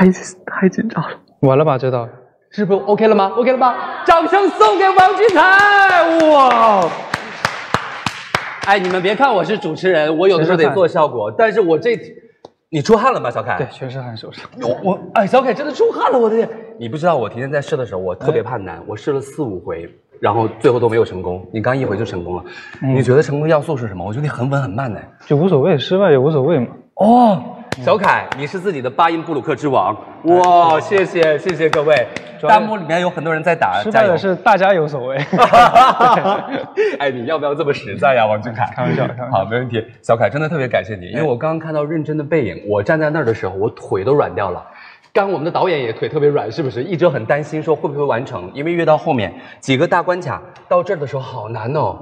太太紧张了。完了吧？这道是不是 OK 了吗？OK 了吗？掌声送给王俊凯！哇！哎，你们别看我是主持人，我有的时候得做效果，但是我这，你出汗了吗，小凯？对，全是汗手上。我我哎，小凯真的出汗了，我的天！你不知道，我提前在试的时候，我特别怕难，我试了四五回，然后最后都没有成功。你刚一回就成功了，你觉得成功要素是什么？我觉得你很稳很慢呢。就无所谓，失败也无所谓嘛。哦，小凯，你是自己的巴音布鲁克之王，哇！谢谢谢谢各位，弹幕里面有很多人在打，失败的！是大家有所谓。哎，你要不要这么实在呀，王俊凯？开玩笑开玩笑好，没问题。小凯真的特别感谢你，因为我刚刚看到认真的背影，我站在那儿的时候，我腿都软掉了。刚我们的导演也腿特别软，是不是？一直很担心说会不会完成，因为越到后面几个大关卡到这儿的时候好难哦，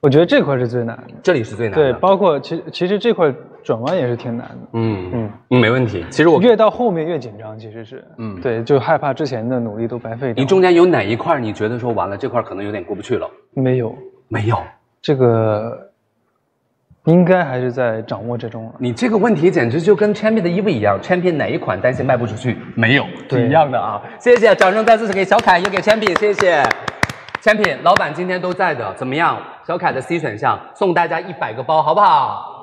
我觉得这块是最难的。这里是最难的。对，包括其其实这块转弯也是挺难的。嗯嗯嗯，没问题。其实我越到后面越紧张，其实是，嗯对，就害怕之前的努力都白费掉。你中间有哪一块你觉得说完了这块可能有点过不去了？没有没有。这个，应该还是在掌握之中了。你这个问题简直就跟 Champion 的衣服一样，Champion 哪一款担心卖不出去？没有，是对一样的啊。谢谢，掌声再次给小凯，也给 Champion，谢谢。产品老板今天都在的，怎么样？小凯的 C 选项送大家一百个包，好不好？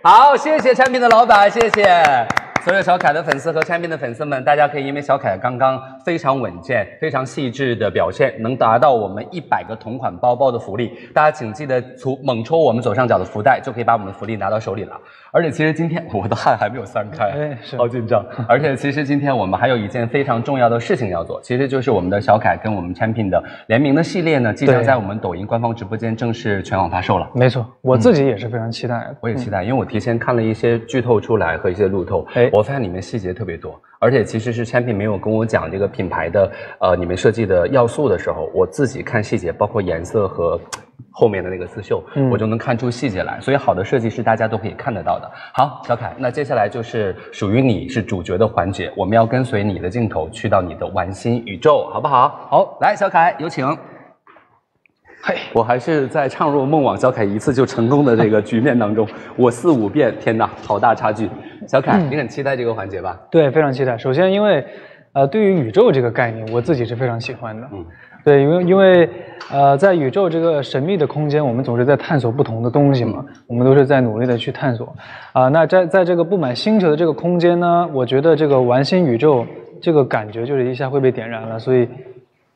好，谢谢产品的老板，谢谢。所有小凯的粉丝和产品的粉丝们，大家可以因为小凯刚刚非常稳健、非常细致的表现，能达到我们一百个同款包包的福利。大家请记得从猛抽我们左上角的福袋，就可以把我们的福利拿到手里了。而且其实今天 我的汗还没有散开，哎是好紧张。而且其实今天我们还有一件非常重要的事情要做，其实就是我们的小凯跟我们产品的联名的系列呢，即将在我们抖音官方直播间正式全网发售了。没错，我自己也是非常期待的。我也期待，因为我提前看了一些剧透出来和一些路透，哎我发现里面细节特别多，而且其实是产品没有跟我讲这个品牌的呃你们设计的要素的时候，我自己看细节，包括颜色和后面的那个刺绣，嗯我就能看出细节来。所以好的设计是大家都可以看得到的。好，小凯，那接下来就是属于你是主角的环节，我们要跟随你的镜头去到你的玩心宇宙，好不好？好，来，小凯有请。嘿，我还是在唱若梦网小凯一次就成功的这个局面当中，我四五遍，天哪，好大差距！小凯，你很期待这个环节吧？对，非常期待。首先，因为呃，对于宇宙这个概念，我自己是非常喜欢的。嗯，对，因为因为呃，在宇宙这个神秘的空间，我们总是在探索不同的东西嘛，我们都是在努力的去探索。啊、那在在这个布满星球的这个空间呢，我觉得这个玩心宇宙这个感觉就是一下会被点燃了，所以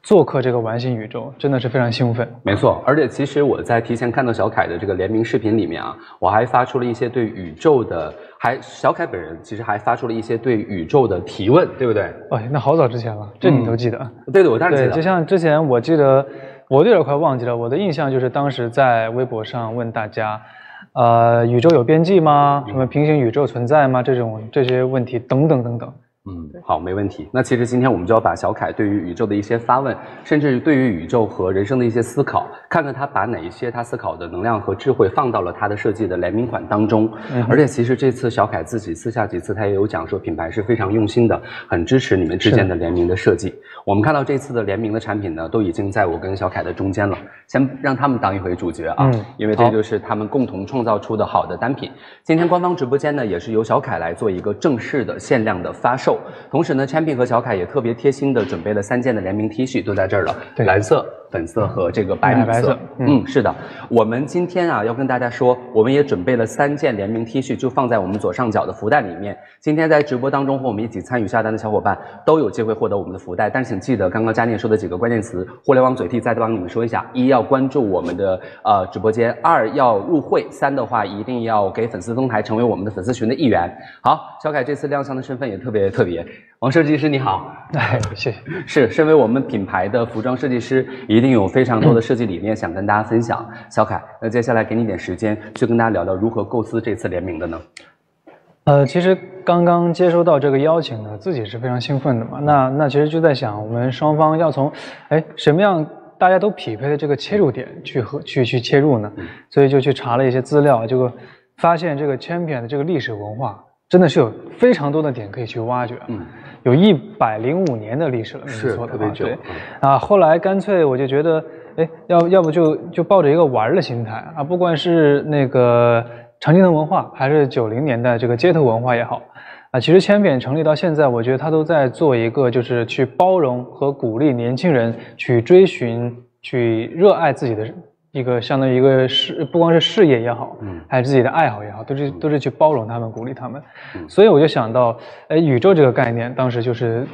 做客这个玩心宇宙真的是非常兴奋。没错，而且其实我在提前看到小凯的这个联名视频里面啊，我还发出了一些对宇宙的，还小凯本人其实还发出了一些对宇宙的提问，对不对？哎，那好早之前了，这你都记得？对的，我当然记对，得。就像之前我记得，我有点快忘记了。我的印象就是当时在微博上问大家，呃，宇宙有边际吗？什么平行宇宙存在吗？这种这些问题等等等等。嗯，好，没问题。那其实今天我们就要把小凯对于宇宙的一些发问，甚至于对于宇宙和人生的一些思考，看看他把哪一些他思考的能量和智慧放到了他的设计的联名款当中。而且其实这次小凯自己私下几次他也有讲说，品牌是非常用心的，很支持你们之间的联名的设计。我们看到这次的联名的产品呢，都已经在我跟小凯的中间了，先让他们当一回主角啊，嗯因为这就是他们共同创造出的好的单品。今天官方直播间呢，也是由小凯来做一个正式的限量的发售。同时呢，Champion 和小凯也特别贴心的准备了三件的联名 T 恤，都在这儿了，对蓝色、粉色和这个白米色。白色嗯，是的，我们今天啊要跟大家说，我们也准备了三件联名 T 恤，就放在我们左上角的福袋里面。今天在直播当中和我们一起参与下单的小伙伴都有机会获得我们的福袋，但是请记得刚刚佳念说的几个关键词，互联网嘴替再帮你们说一下：一要关注我们的呃直播间，二要入会，三的话一定要给粉丝登台，成为我们的粉丝群的一员。好，小凯这次亮相的身份也特别特别，王设计师你好。哎，谢谢。是，身为我们品牌的服装设计师，一定有非常多的设计理念想跟大家分享。小凯，那接下来给你点时间，去跟大家聊聊如何构思这次联名的呢？呃，其实刚刚接收到这个邀请呢，自己是非常兴奋的嘛。那那其实就在想，我们双方要从哎什么样大家都匹配的这个切入点去和去去切入呢？所以就去查了一些资料，结果发现这个 Champion 的这个历史文化真的是有非常多的点可以去挖掘。嗯，有一百零五年的历史了，没错的话，特别久对。啊，后来干脆我就觉得，哎，要要不就就抱着一个玩儿的心态啊，不管是那个长青藤文化，还是九零年代这个街头文化也好，啊，其实千扁成立到现在，我觉得他都在做一个就是去包容和鼓励年轻人去追寻、去热爱自己的一个相当于一个事，不光是事业也好，嗯还是自己的爱好也好，都是都是去包容他们、鼓励他们。所以我就想到，哎，宇宙这个概念，当时就是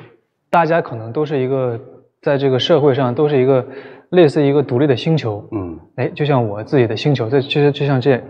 大家可能都是一个在这个社会上都是一个类似一个独立的星球，嗯，哎，就像我自己的星球，这就就像这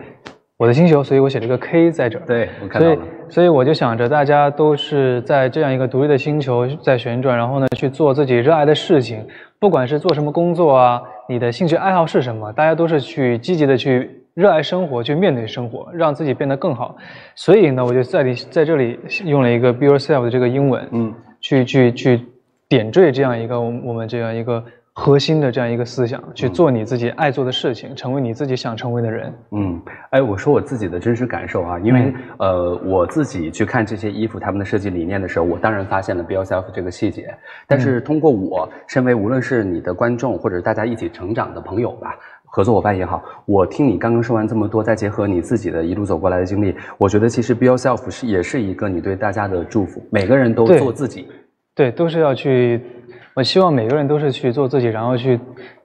我的星球，所以我写了一个 K 在这儿。对我看所以到了。，所以我就想着，大家都是在这样一个独立的星球在旋转，然后呢去做自己热爱的事情，不管是做什么工作啊，你的兴趣爱好是什么，大家都是去积极的去热爱生活，去面对生活，让自己变得更好。所以呢，我就在里在这里用了一个 “be yourself” 的这个英文，嗯，去去去点缀这样一个我们我们这样一个核心的这样一个思想，去做你自己爱做的事情，成为你自己想成为的人。嗯，哎，我说我自己的真实感受啊，因为、呃，我自己去看这些衣服他们的设计理念的时候，我当然发现了 Be Yourself 这个细节，但是通过我身为无论是你的观众或者大家一起成长的朋友吧。合作伙伴也好，我听你刚刚说完这么多，再结合你自己的一路走过来的经历，我觉得其实 Be Yourself 是也是一个你对大家的祝福，每个人都做自己。对，都是要去。我希望每个人都是去做自己，然后去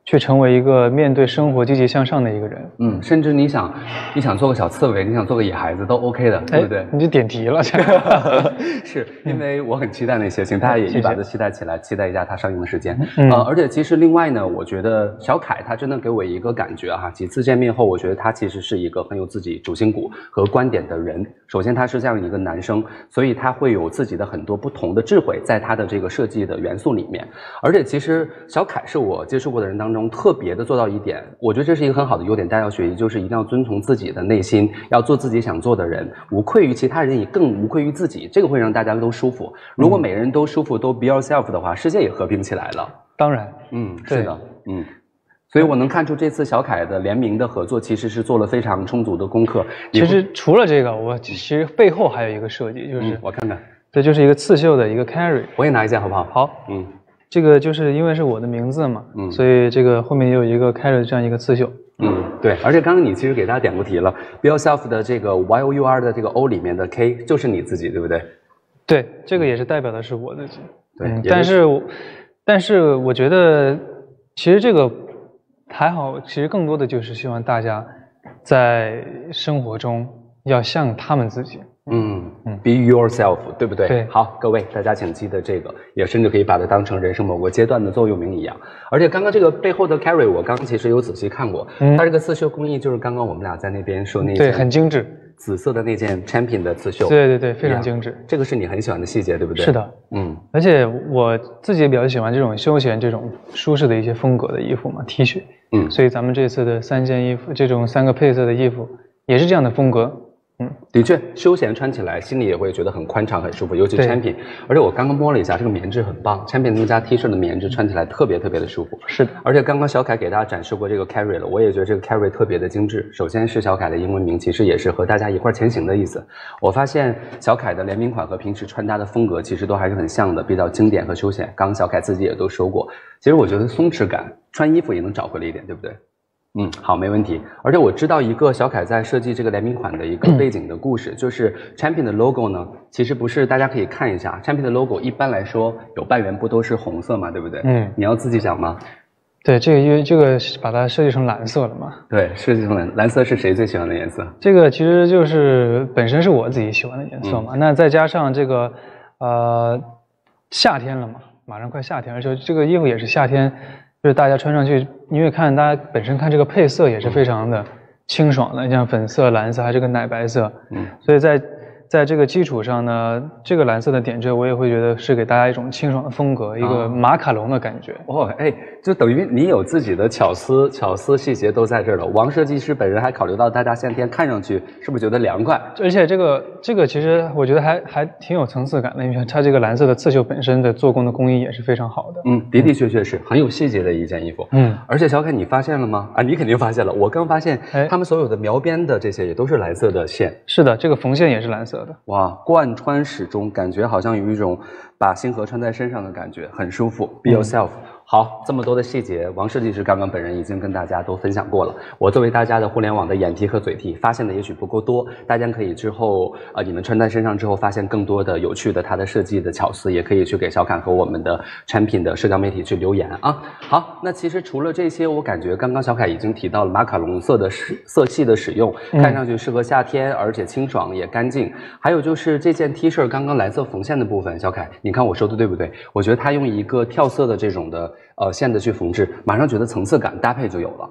去成为一个面对生活积极向上的一个人。嗯，甚至你想，你想做个小刺猬，你想做个野孩子都 OK 的，对不对？你就点题了 是因为我很期待那些，请大家也一把的期待起来，期待一下它上映的时间。嗯呃，而且其实另外呢，我觉得小凯他真的给我一个感觉哈，几次见面后，我觉得他其实是一个很有自己主心骨和观点的人。首先他是这样一个男生，所以他会有自己的很多不同的智慧在他的这个设计的元素里面。而且其实小凯是我接触过的人当中特别的做到一点，我觉得这是一个很好的优点，大家要学习，就是一定要遵从自己的内心，要做自己想做的人，无愧于其他人，也更无愧于自己，这个会让大家都舒服。如果每个人都舒服，都 be yourself 的话，世界也和平起来了。当然，嗯，是的，嗯。所以我能看出这次小凯的联名的合作其实是做了非常充足的功课。其实除了这个，我其实背后还有一个设计，就是、嗯，我看看，这就是一个刺绣的一个 carry。我也拿一件好不好？好，嗯这个就是因为是我的名字嘛，嗯所以这个后面也有一个 carry 的这样一个刺绣。嗯，对。而且刚刚你其实给大家点过题了，be yourself 的这个 y o u r 的这个 o 里面的 k 就是你自己，对不对？对，这个也是代表的是我自己。对嗯但是我，但是我觉得其实这个还好，其实更多的就是希望大家在生活中要像他们自己。嗯嗯，be yourself，对不对？对好，各位大家请记得这个，也甚至可以把它当成人生某个阶段的座右铭一样。而且刚刚这个背后的 carry，我刚刚其实有仔细看过，嗯它这个刺绣工艺就是刚刚我们俩在那边说那对，很精致。紫色的那件 champion 的刺绣，对对对，非常精致。这个是你很喜欢的细节，对不对？是，的，嗯而且我自己也比较喜欢这种休闲、这种舒适的一些风格的衣服嘛，T 恤。嗯，所以咱们这次的三件衣服，这种三个配色的衣服，也是这样的风格。嗯，的确，休闲穿起来心里也会觉得很宽敞、很舒服，尤其对 champion。而且我刚刚摸了一下，这个棉质很棒，champion 那加 T 恤的棉质穿起来特别特别的舒服。是的，而且刚刚小凯给大家展示过这个 carry 了，我也觉得这个 carry 特别的精致。首先是小凯的英文名，其实也是和大家一块前行的意思。我发现小凯的联名款和平时穿搭的风格其实都还是很像的，比较经典和休闲。刚刚小凯自己也都说过，其实我觉得松弛感，穿衣服也能找回了一点，对不对？嗯，好，没问题。而且我知道一个小凯在设计这个联名款的一个背景的故事，就是 Champion 的 logo 呢，其实不是大家可以看一下，Champion 的 logo 一般来说有半圆不都是红色嘛，对不对？嗯你要自己讲吗？对，这个因为这个把它设计成蓝色了嘛。对，设计成蓝蓝色是谁最喜欢的颜色？这个其实就是本身是我自己喜欢的颜色嘛，那再加上这个呃夏天了嘛，马上快夏天，而且这个衣服也是夏天，就是大家穿上去，因为看大家本身看这个配色也是非常的清爽的，像粉色、蓝色还是个奶白色，嗯，所以在在这个基础上呢，这个蓝色的点缀我也会觉得是给大家一种清爽的风格，一个马卡龙的感觉。哦，哎，就等于你有自己的巧思，巧思细节都在这儿了。王设计师本人还考虑到大家夏天看上去是不是觉得凉快？而且这个这个其实我觉得还还挺有层次感的，因为它这个蓝色的刺绣本身的做工的工艺也是非常好的。嗯，的的确确是很有细节的一件衣服。嗯，而且小凯，你发现了吗？啊，你肯定发现了。我刚发现哎，他们所有的描边的这些也都是蓝色的线，是的，这个缝线也是蓝色哇，贯穿始终，感觉好像有一种把星河穿在身上的感觉，很舒服。Be yourself。好，这么多的细节，王设计师刚刚本人已经跟大家都分享过了。我作为大家的互联网的眼皮和嘴替，发现的也许不够多，大家可以之后呃，你们穿在身上之后，发现更多的有趣的它的设计的巧思，也可以去给小侃和我们的产品的社交媒体去留言啊。好，那其实除了这些，我感觉刚刚小凯已经提到了马卡龙色的使色系的使用，看上去适合夏天，而且清爽也干净。还有就是这件 T 恤刚刚蓝色缝线的部分，小凯，你看我说的对不对？我觉得它用一个跳色的这种的呃线的去缝制，马上觉得层次感搭配就有了。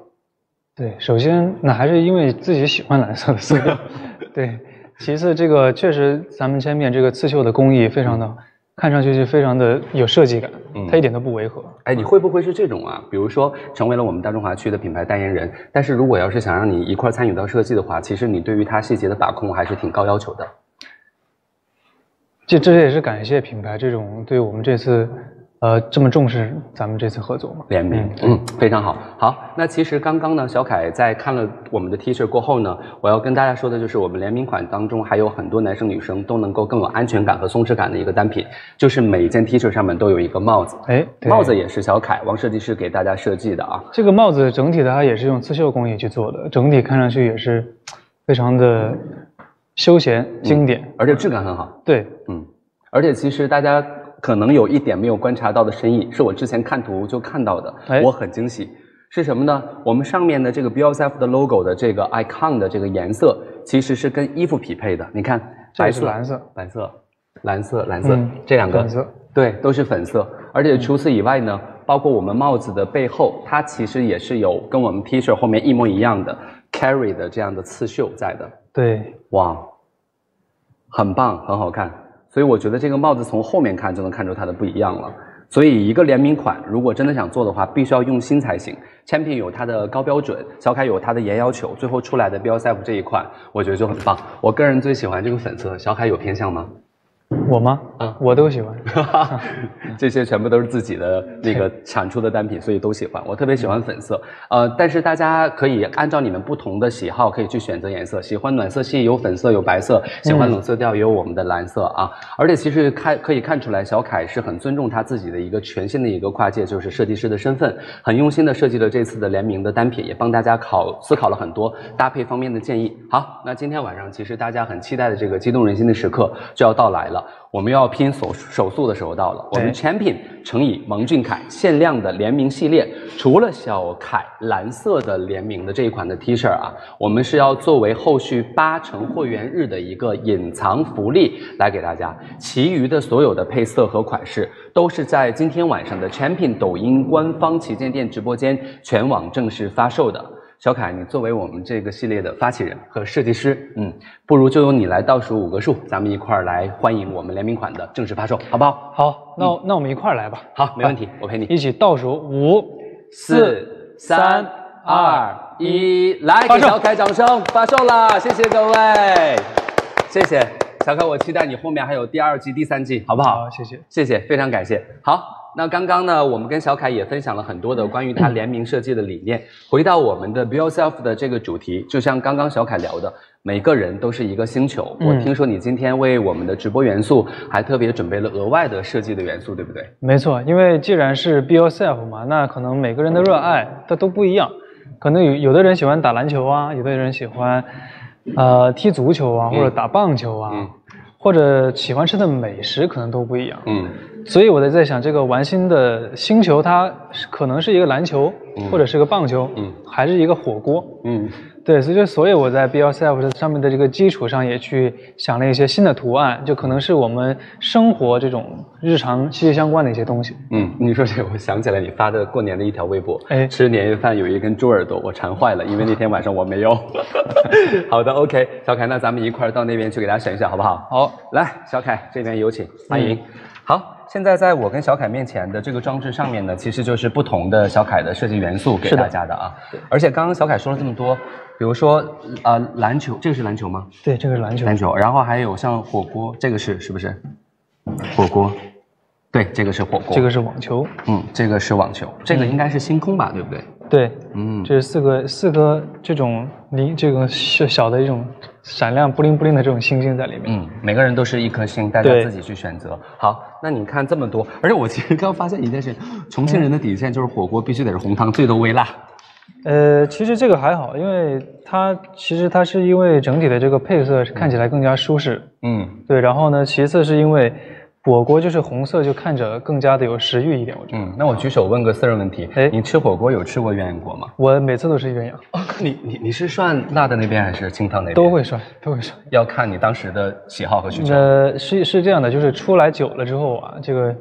对，首先那还是因为自己喜欢蓝色的色调，对。其次，这个确实咱们千面这个刺绣的工艺非常的，看上去就非常的有设计感，嗯它一点都不违和。哎，你会不会是这种啊？比如说成为了我们大中华区的品牌代言人，但是如果要是想让你一块参与到设计的话，其实你对于它细节的把控还是挺高要求的。这这也是感谢品牌这种对我们这次，呃，这么重视咱们这次合作吗。联名，嗯，非常好。好，那其实刚刚呢，小凯在看了我们的 T 恤过后呢，我要跟大家说的就是，我们联名款当中还有很多男生女生都能够更有安全感和松弛感的一个单品，就是每一件 T 恤上面都有一个帽子，哎，对帽子也是小凯王设计师给大家设计的啊。这个帽子整体的它也是用刺绣工艺去做的，整体看上去也是非常的休闲经典。而且质感很好，对，嗯，而且其实大家可能有一点没有观察到的深意，是我之前看图就看到的，哎我很惊喜。是什么呢？我们上面的这个 BOSF 的 logo 的这个 icon 的这个颜色，其实是跟衣服匹配的。你看，白色、蓝色，白色、蓝色、蓝色，嗯这两个粉色对，都是粉色。而且除此以外呢，包括我们帽子的背后，它其实也是有跟我们 T 恤后面一模一样的 carry 的这样的刺绣在的。对，哇，很棒，很好看。所以我觉得这个帽子从后面看就能看出它的不一样了。所以一个联名款，如果真的想做的话，必须要用心才行。Champion 有它的高标准，小凯有它的严要求，最后出来的 BOSF 这一款，我觉得就很棒。我个人最喜欢这个粉色，小凯有偏向吗？我吗？啊我都喜欢。这些全部都是自己的那个产出的单品，所以都喜欢。我特别喜欢粉色，呃，但是大家可以按照你们不同的喜好，可以去选择颜色。喜欢暖色系有粉色有白色，喜欢冷色调也有我们的蓝色啊。而且其实看可以看出来，小凯是很尊重他自己的一个全新的一个跨界，就是设计师的身份，很用心的设计了这次的联名的单品，也帮大家考思考了很多搭配方面的建议。好，那今天晚上其实大家很期待的这个激动人心的时刻就要到来了。我们要拼手手速的时候到了。我们 Champion 乘以蒙俊凯限量的联名系列，除了小凯蓝色的联名的这一款的 T 恤啊，我们是要作为后续八成会员日的一个隐藏福利来给大家。其余的所有的配色和款式都是在今天晚上的 Champion 抖音官方旗舰店直播间全网正式发售的。小凯，你作为我们这个系列的发起人和设计师，嗯，不如就由你来倒数五个数，咱们一块儿来欢迎我们联名款的正式发售，好不好？好，那、那我们一块儿来吧。好，没问题，我陪你。一起倒数五、四、三、二、一，来，给小凯掌声！发售了，谢谢各位，谢谢小凯，我期待你后面还有第二季、第三季，好不好？好，谢谢。谢谢，非常感谢。好，那刚刚呢，我们跟小凯也分享了很多的关于他联名设计的理念。回到我们的 Be Yourself 的这个主题，就像刚刚小凯聊的，每个人都是一个星球。我嗯听说你今天为我们的直播元素还特别准备了额外的设计的元素，对不对？没错，因为既然是 be yourself 嘛，那可能每个人的热爱它都不一样。可能有有的人喜欢打篮球啊，有的人喜欢呃踢足球啊，或者打棒球啊，嗯或者喜欢吃的美食可能都不一样。嗯所以我在在想，这个玩心的星球，它是可能是一个篮球，嗯或者是个棒球，嗯还是一个火锅。嗯对，所以就所以我在 Be Yourself 上面的这个基础上，也去想了一些新的图案，就可能是我们生活这种日常息息相关的一些东西。嗯，你说这，我想起来你发的过年的一条微博，哎吃年夜饭有一根猪耳朵，我馋坏了，因为那天晚上我没有。好的，OK，小凯，那咱们一块儿到那边去给大家选一选，好不好？好，来，小凯这边有请，欢迎。好，现在在我跟小凯面前的这个装置上面呢，其实就是不同的小凯的设计元素给大家的啊。而且刚刚小凯说了这么多，比如说呃篮球，这个是篮球吗？对，这个是篮球。篮球，然后还有像火锅，这个是是不是？火锅，对，这个是火锅。这个是网球。嗯，这个是网球，这个应该是星空吧，对不对？对，嗯，这是四个四个这种离这个小小的一种闪亮布灵布灵的这种星星在里面。嗯，每个人都是一颗星，大家自己去选择。好，那你看这么多，而且我其实刚发现一件事，重庆人的底线就是火锅必须得是红汤，最多微辣。呃，其实这个还好，因为它其实它是因为整体的这个配色看起来更加舒适。嗯，对，然后呢，其次是因为火锅就是红色，就看着更加的有食欲一点。我觉得，嗯，那我举手问个私人问题，哎你吃火锅有吃过鸳鸯锅吗？我每次都是鸳鸯，哦，你你你是涮辣的那边还是清汤那边？都，会涮，都会涮。要看你当时的喜好和需求。呃，是是这样的，就是出来久了之后啊，这个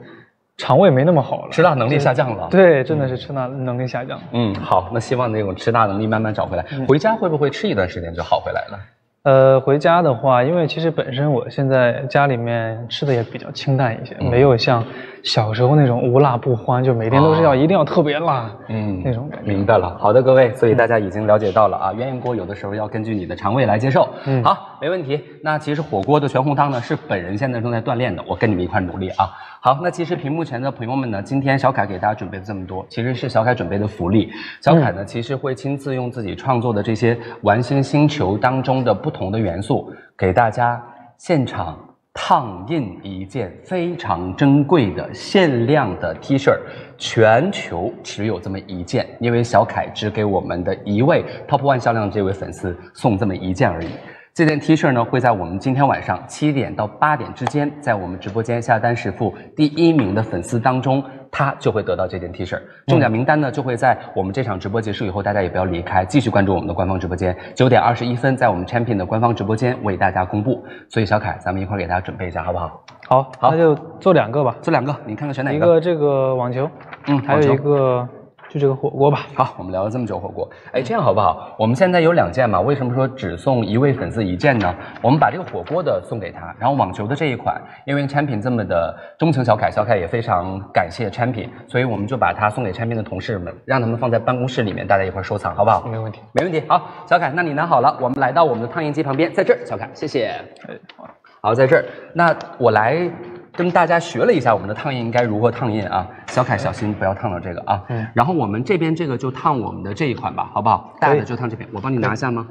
肠胃没那么好了，吃辣能力下降了。对，真的是吃辣能力下降。嗯，好，那希望那种吃辣能力慢慢找回来。回家会不会吃一段时间就好回来了？呃，回家的话，因为其实本身我现在家里面吃的也比较清淡一些，嗯没有像小时候那种无辣不欢，就每天都是要、哦一定要特别辣，嗯那种感觉。明白了，好的，各位，所以大家已经了解到了啊，鸳鸯锅有的时候要根据你的肠胃来接受。嗯好，没问题。那其实火锅的全红汤呢，是本人现在正在锻炼的，我跟你们一块努力啊。好，那其实屏幕前的朋友们呢，今天小凯给大家准备了这么多，其实是小凯准备的福利。小凯呢，其实会亲自用自己创作的这些玩星星球当中的不同的元素，给大家现场。烫印一件非常珍贵的限量的 T 恤，全球只有这么一件，因为小凯只给我们的一位 Top One 销量的这位粉丝送这么一件而已。这件 T 恤呢会在我们今天晚上七点到八点之间，在我们直播间下单实付第一名的粉丝当中，他就会得到这件 T 恤。中奖名单呢就会在我们这场直播结束以后，大家也不要离开，继续关注我们的官方直播间。九点二十一分，在我们 Champion 的官方直播间为大家公布。所以小凯，咱们一块儿给大家准备一下，好不好？好，好那就做两个吧，做两个，你看看选哪一个这个网球，嗯，还有一个就这个火锅吧。好，我们聊了这么久火锅，哎，这样好不好？我们现在有两件嘛，为什么说只送一位粉丝一件呢？我们把这个火锅的送给他，然后网球的这一款，因为产品这么的钟情小凯，小凯也非常感谢产品，所以我们就把它送给产品的同事们，让他们放在办公室里面，大家一块儿收藏，好不好？没问题。没问题。好，小凯，那你拿好了，我们来到我们的烫印机旁边，在这儿，小凯，谢谢。哎，好好，在这儿，那我来跟大家学了一下我们的烫印应该如何烫印啊。小凯，小心不要烫到这个啊。嗯然后我们这边这个就烫我们的这一款吧，好不好？大的就烫这边，我帮你拿一下吗？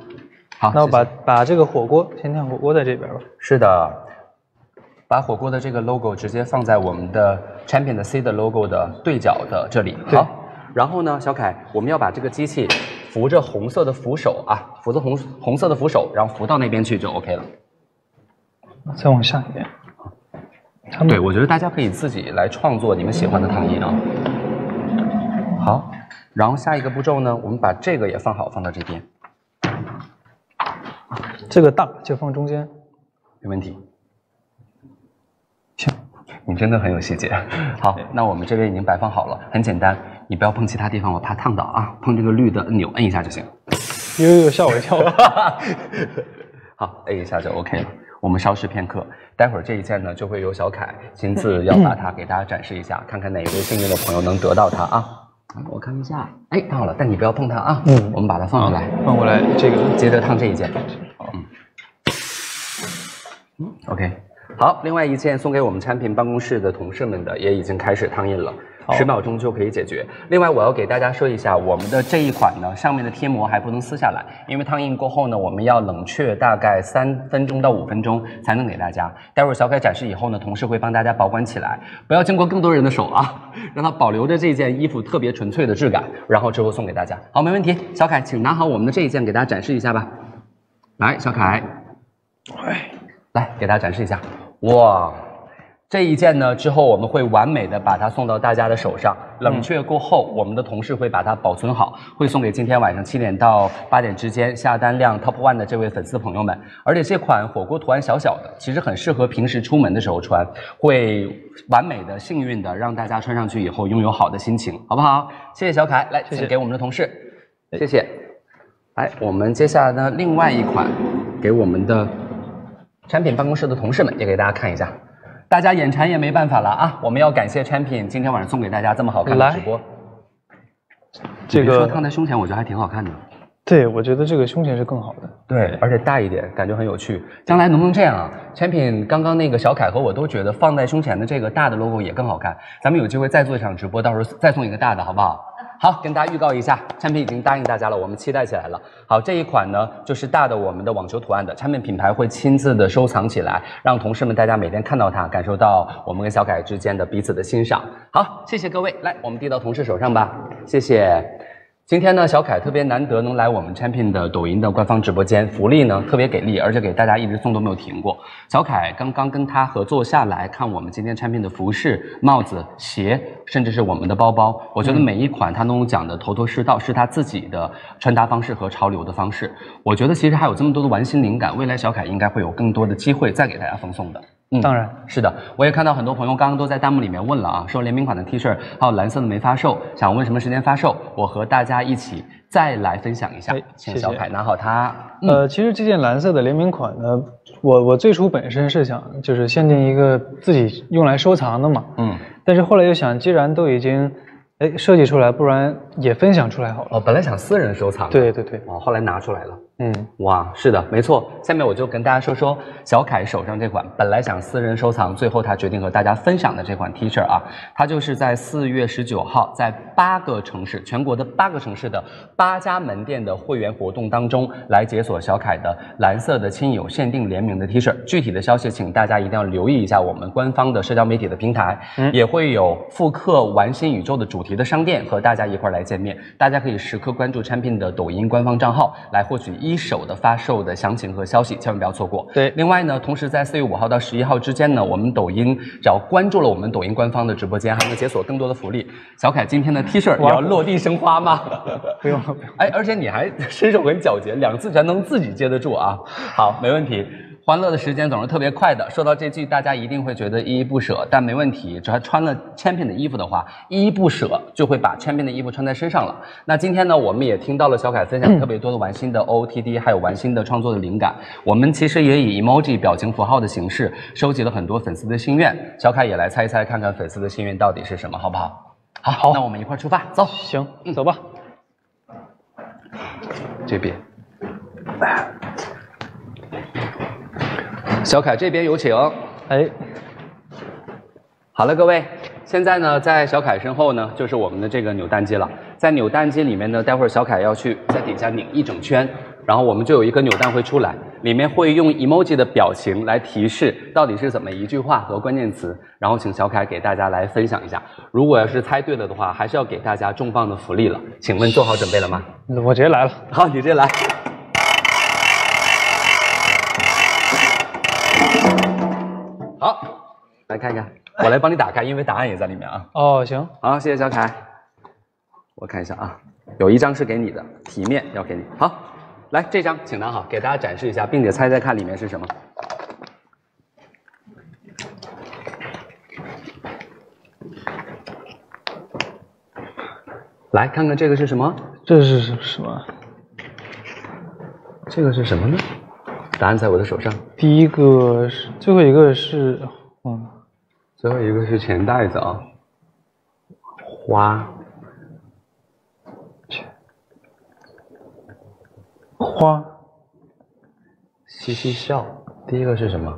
好，那我把把这个火锅先烫火锅在这边吧。是的，把火锅的这个 logo 直接放在我们的 Champion 的 C 的 logo 的对角的这里。对好，然后呢，小凯，我们要把这个机器扶着红色的扶手啊，扶着红红色的扶手，然后扶到那边去就 OK 了。再往下一点。他们对，我觉得大家可以自己来创作你们喜欢的烫印啊。好，然后下一个步骤呢，我们把这个也放好，放到这边，这个大就放中间。没问题。行，你真的很有细节。好，那我们这边已经摆放好了，很简单，你不要碰其他地方，我怕烫到啊。碰这个绿的按钮，摁一下就行。有有有，吓我一跳。好，摁一下就 OK 了。我们稍事片刻，待会儿这一件呢，就会由小凯亲自要把它给大家展示一下，看看哪一位幸运的朋友能得到它啊。啊我看一下，哎，到了，但你不要碰它啊。嗯我们把它放过来。放过来这个。接着烫这一件。嗯嗯，OK，好，另外一件送给我们产品办公室的同事们的也已经开始烫印了。好十秒钟就可以解决。另外，我要给大家说一下，我们的这一款呢，上面的贴膜还不能撕下来，因为烫印过后呢，我们要冷却大概三分钟到五分钟才能给大家。待会儿小凯展示以后呢，同事会帮大家保管起来，不要经过更多人的手啊，让它保留着这件衣服特别纯粹的质感，然后之后送给大家。好，没问题。小凯，请拿好我们的这一件，给大家展示一下吧。来，小凯，哎，来给大家展示一下。哇，这一件呢，之后我们会完美的把它送到大家的手上，冷却过后，我们的同事会把它保存好，会送给今天晚上七点到八点之间下单量 top one 的这位粉丝朋友们。而且这款火锅图案小小的，其实很适合平时出门的时候穿，会完美的、幸运的让大家穿上去以后拥有好的心情，好不好？谢谢小凯，来，谢谢请给我们的同事，谢谢。来，我们接下来呢，另外一款给我们的产品办公室的同事们也给大家看一下。大家眼馋也没办法了啊！我们要感谢产品今天晚上送给大家这么好看的直播。这个烫在胸前，我觉得还挺好看的。对，我觉得这个胸前是更好的。对，而且大一点，感觉很有趣。将来能不能这样啊？产品刚刚那个小凯和我都觉得放在胸前的这个大的 logo 也更好看。咱们有机会再做一场直播，到时候再送一个大的，好不好？好，跟大家预告一下，产品已经答应大家了，我们期待起来了。好，这一款呢就是大的我们的网球图案的，产品品牌会亲自的收藏起来，让同事们大家每天看到它，感受到我们跟小凯之间的彼此的欣赏。好，谢谢各位，来，我们递到同事手上吧，谢谢。今天呢，小凯特别难得能来我们产品的抖音的官方直播间，福利呢特别给力，而且给大家一直送都没有停过。小凯刚刚跟他合作下来，看我们今天产品的服饰、帽子、鞋，甚至是我们的包包，我觉得每一款他都能讲的头头是道，是他自己的穿搭方式和潮流的方式。我觉得其实还有这么多的玩心灵感，未来小凯应该会有更多的机会再给大家奉送的。嗯当然是的，我也看到很多朋友刚刚都在弹幕里面问了啊，说联名款的 T 恤还有蓝色的没发售，想问什么时间发售？我和大家一起再来分享一下哎，请小凯拿好它。嗯呃，其实这件蓝色的联名款呢，我我最初本身是想就是限定一个自己用来收藏的嘛，嗯，但是后来又想，既然都已经哎设计出来，不然也分享出来好了。哦，本来想私人收藏，，对对对，哦，后来拿出来了。嗯，哇，是的，没错。下面我就跟大家说说小凯手上这款本来想私人收藏，最后他决定和大家分享的这款 T 恤啊，它就是在四月十九号，在八个城市，全国的八个城市的八家门店的会员活动当中来解锁小凯的蓝色的亲友限定联名的 T 恤。具体的消息，请大家一定要留意一下我们官方的社交媒体的平台，也会有复刻玩心宇宙的主题的商店和大家一块儿来见面。大家可以时刻关注产品的抖音官方账号，来获取一一手的发售的详情和消息，千万不要错过。对另外呢，同时在四月五号到十一号之间呢，我们抖音只要关注了我们抖音官方的直播间，还能解锁更多的福利。小凯今天的 T 恤你要落地生花吗？不用了，不用。哎，而且你还身手很矫捷，两次全能自己接得住啊！好，没问题。欢乐的时间总是特别快的，说到这句，大家一定会觉得依依不舍，但没问题，只要穿了 Champion 的衣服的话，依依不舍就会把 Champion 的衣服穿在身上了。那今天呢，我们也听到了小凯分享特别多的玩心的 OOTD，还有玩心的创作的灵感。我们其实也以 emoji 表情符号的形式收集了很多粉丝的心愿，小凯也来猜一猜，看看粉丝的心愿到底是什么，好不好？好，好，那我们一块儿出发，走。行，走吧。这边。小凯这边有请。哎，好了，各位，现在呢，在小凯身后呢，就是我们的这个扭蛋机了。在扭蛋机里面呢，待会儿小凯要去在底下拧一整圈，然后我们就有一个扭蛋会出来，里面会用 emoji 的表情来提示到底是怎么一句话和关键词，然后请小凯给大家来分享一下。如果要是猜对了的话，还是要给大家重磅的福利了。请问做好准备了吗？我直接来了。好，你直接来。好，来看一看，我来帮你打开，因为答案也在里面啊。哦，行，好，谢谢小凯。我看一下啊，有一张是给你的，体面要给你。好，来这张请拿好，给大家展示一下，并且猜猜看里面是什么。来看看这个是什么？这是什么？这个是什么呢？答案在我的手上。第一个是，最后一个是，嗯，最后一个是钱袋子啊，花，花，嘻嘻笑。第一个是什么？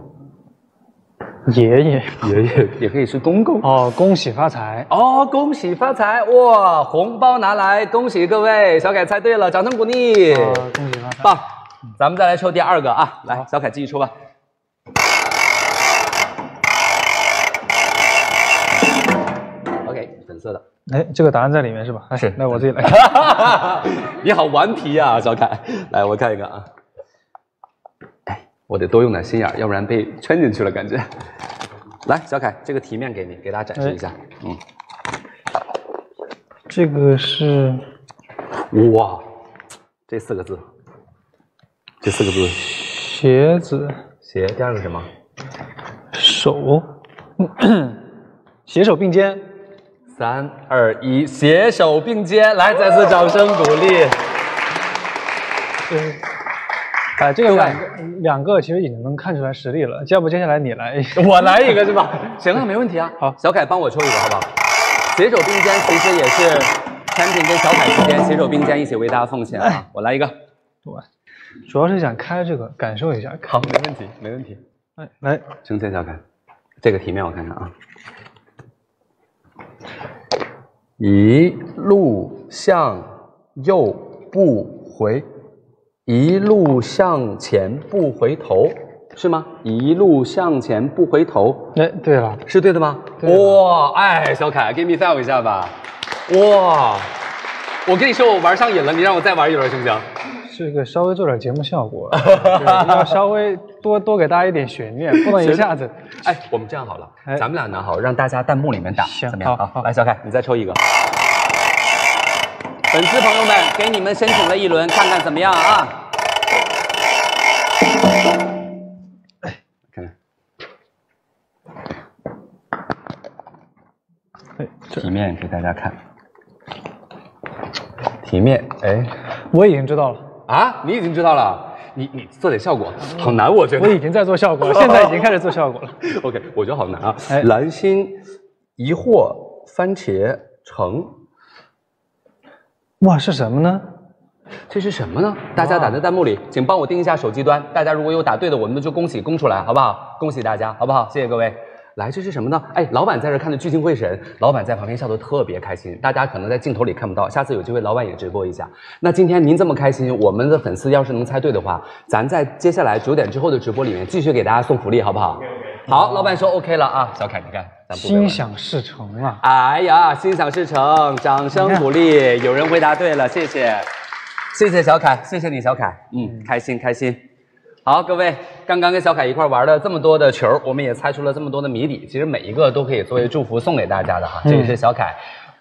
爷爷。爷爷也可以是公公。哦，恭喜发财。哦，恭喜发财！哇，红包拿来，恭喜各位，小凯猜对了，掌声鼓励。哦，恭喜发财。棒，咱们再来抽第二个啊，来，小凯继续抽吧。OK，粉色的。哎，这个答案在里面是吧？哎是那我自己来。你好顽皮呀、小凯。来，我看一看啊。哎，我得多用点心眼儿，要不然被圈进去了感觉。来，小凯，这个题面给你，给大家展示一下。嗯，这个是哇，这四个字，这四个字，鞋子，鞋。第二个是什么？手，携手并肩。三二一，携手并肩。来，再次掌声鼓励。对。哎，这个两个两个其实已经能看出来实力了，要不接下来你来？我来一个是吧？行啊，没问题啊。好小凯帮我抽一个好不好？携手并肩其实也是产品跟小凯之间携手并肩一起为大家奉献啊。我来一个。对，主要是想开这个感受一下。好，没问题，没问题。哎，来，呈现小凯，这个题面我看看啊。一路向右不回，一路向前不回头，是吗？一路向前不回头，哎，对了，是对的吗？对哇，哎，小凯，give me five 一下吧。哇，我跟你说，我玩上瘾了，你让我再玩一轮行不行？这个稍微做点节目效果，对要稍微多多给大家一点悬念，不能一下子。哎，我们这样好了，哎咱们俩拿好，让大家弹幕里面打，行怎么样？好好来，小凯，你再抽一个。粉丝朋友们，给你们申请了一轮，看看怎么样啊？哎看看哎，这题面给大家看。体面，哎，我已经知道了，啊，你已经知道了，你你做点效果，好难，我觉得。我已经在做效果了，现在已经开始做效果了。OK，我觉得好难啊。哎蓝心、疑惑、番茄、橙，哇，是什么呢？这是什么呢？大家打在弹幕里，请帮我盯一下手机端。大家如果有答对的，我们就恭喜公出来，好不好？恭喜大家，好不好？谢谢各位。来，这是什么呢？哎，老板在这看的聚精会神，老板在旁边笑得特别开心。大家可能在镜头里看不到，下次有机会老板也直播一下。那今天您这么开心，我们的粉丝要是能猜对的话，咱在接下来九点之后的直播里面继续给大家送福利，好不好？好，老板说 OK 了啊，小凯你看，咱不心想事成啊！哎呀，心想事成，掌声鼓励，有人回答对了，谢谢。谢谢小凯，谢谢你小凯，嗯，开心开心。好，各位，刚刚跟小凯一块玩了这么多的球，我们也猜出了这么多的谜底，其实每一个都可以作为祝福送给大家的哈。这个是小凯。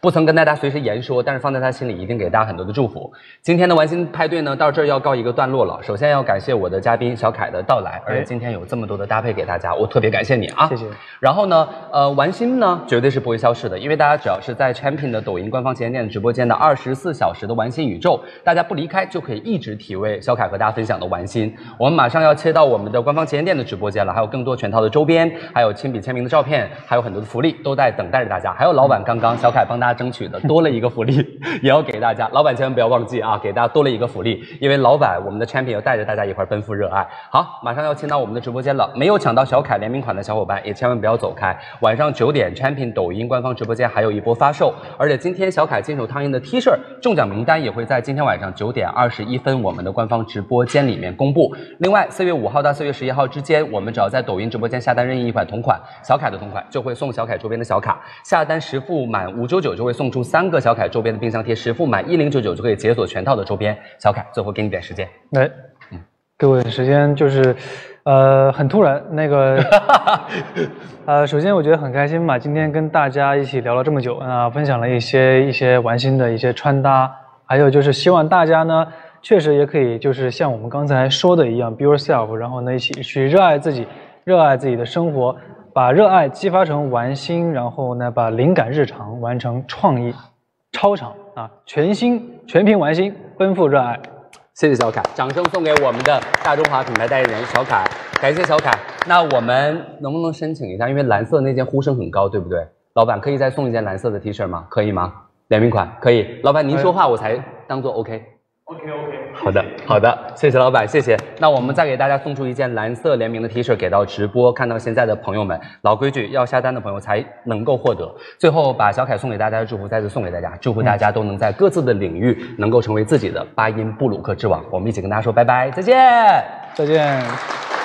不曾跟大家随时言说，但是放在他心里一定给大家很多的祝福。今天的玩心派对呢，到这儿要告一个段落了。首先要感谢我的嘉宾小凯的到来，而且今天有这么多的搭配给大家，我特别感谢你啊！谢谢。然后呢，呃，玩心呢绝对是不会消失的，因为大家只要是在 Champion 的抖音官方旗舰店直播间的二十四小时的玩心宇宙，大家不离开就可以一直体味小凯和大家分享的玩心。我们马上要切到我们的官方旗舰店的直播间了，还有更多全套的周边，还有亲笔签名的照片，还有很多的福利都在等待着大家。还有老板刚刚小凯帮大家争取的多了。一个福利也要给大家，老板千万不要忘记啊！给大家多了一个福利，因为老板我们的产品要带着大家一块奔赴热爱。好，马上要进到我们的直播间了，没有抢到小凯联名款的小伙伴也千万不要走开。晚上九点，产品抖音官方直播间还有一波发售，而且今天小凯金手烫印的 T 恤中奖名单也会在今天晚上九点二十一分我们的官方直播间里面公布。另外，四月五号到四月十一号之间，我们只要在抖音直播间下单任意一款同款小凯的同款，就会送小凯周边的小卡。下单实付满五九九就会送出三个。小凯周边的冰箱贴，实付满一零九九就可以解锁全套的周边。小凯，最后给你点时间，来，嗯，给我点时间，就是，呃，很突然，那个，呃，首先我觉得很开心嘛，今天跟大家一起聊了这么久啊，分享了一些一些玩心的一些穿搭，还有就是希望大家呢，确实也可以就是像我们刚才说的一样，be yourself，然后呢一起去热爱自己，热爱自己的生活，把热爱激发成玩心，然后呢把灵感日常完成创意。超长啊！全新全凭玩心，奔赴热爱。谢谢小凯，掌声送给我们的大中华品牌代言人小凯，感谢小凯。那我们能不能申请一下？因为蓝色那件呼声很高，对不对？老板可以再送一件蓝色的 T 恤吗？可以吗？联名款可以。老板您说话我才当做 OK。OK OK。好的，好的，谢谢老板，谢谢。那我们再给大家送出一件蓝色联名的 T 恤，给到直播看到现在的朋友们。老规矩，要下单的朋友才能够获得。最后把小凯送给大家的祝福再次送给大家，祝福大家都能在各自的领域能够成为自己的八音布鲁克之王。我们一起跟大家说拜拜，再见，再见。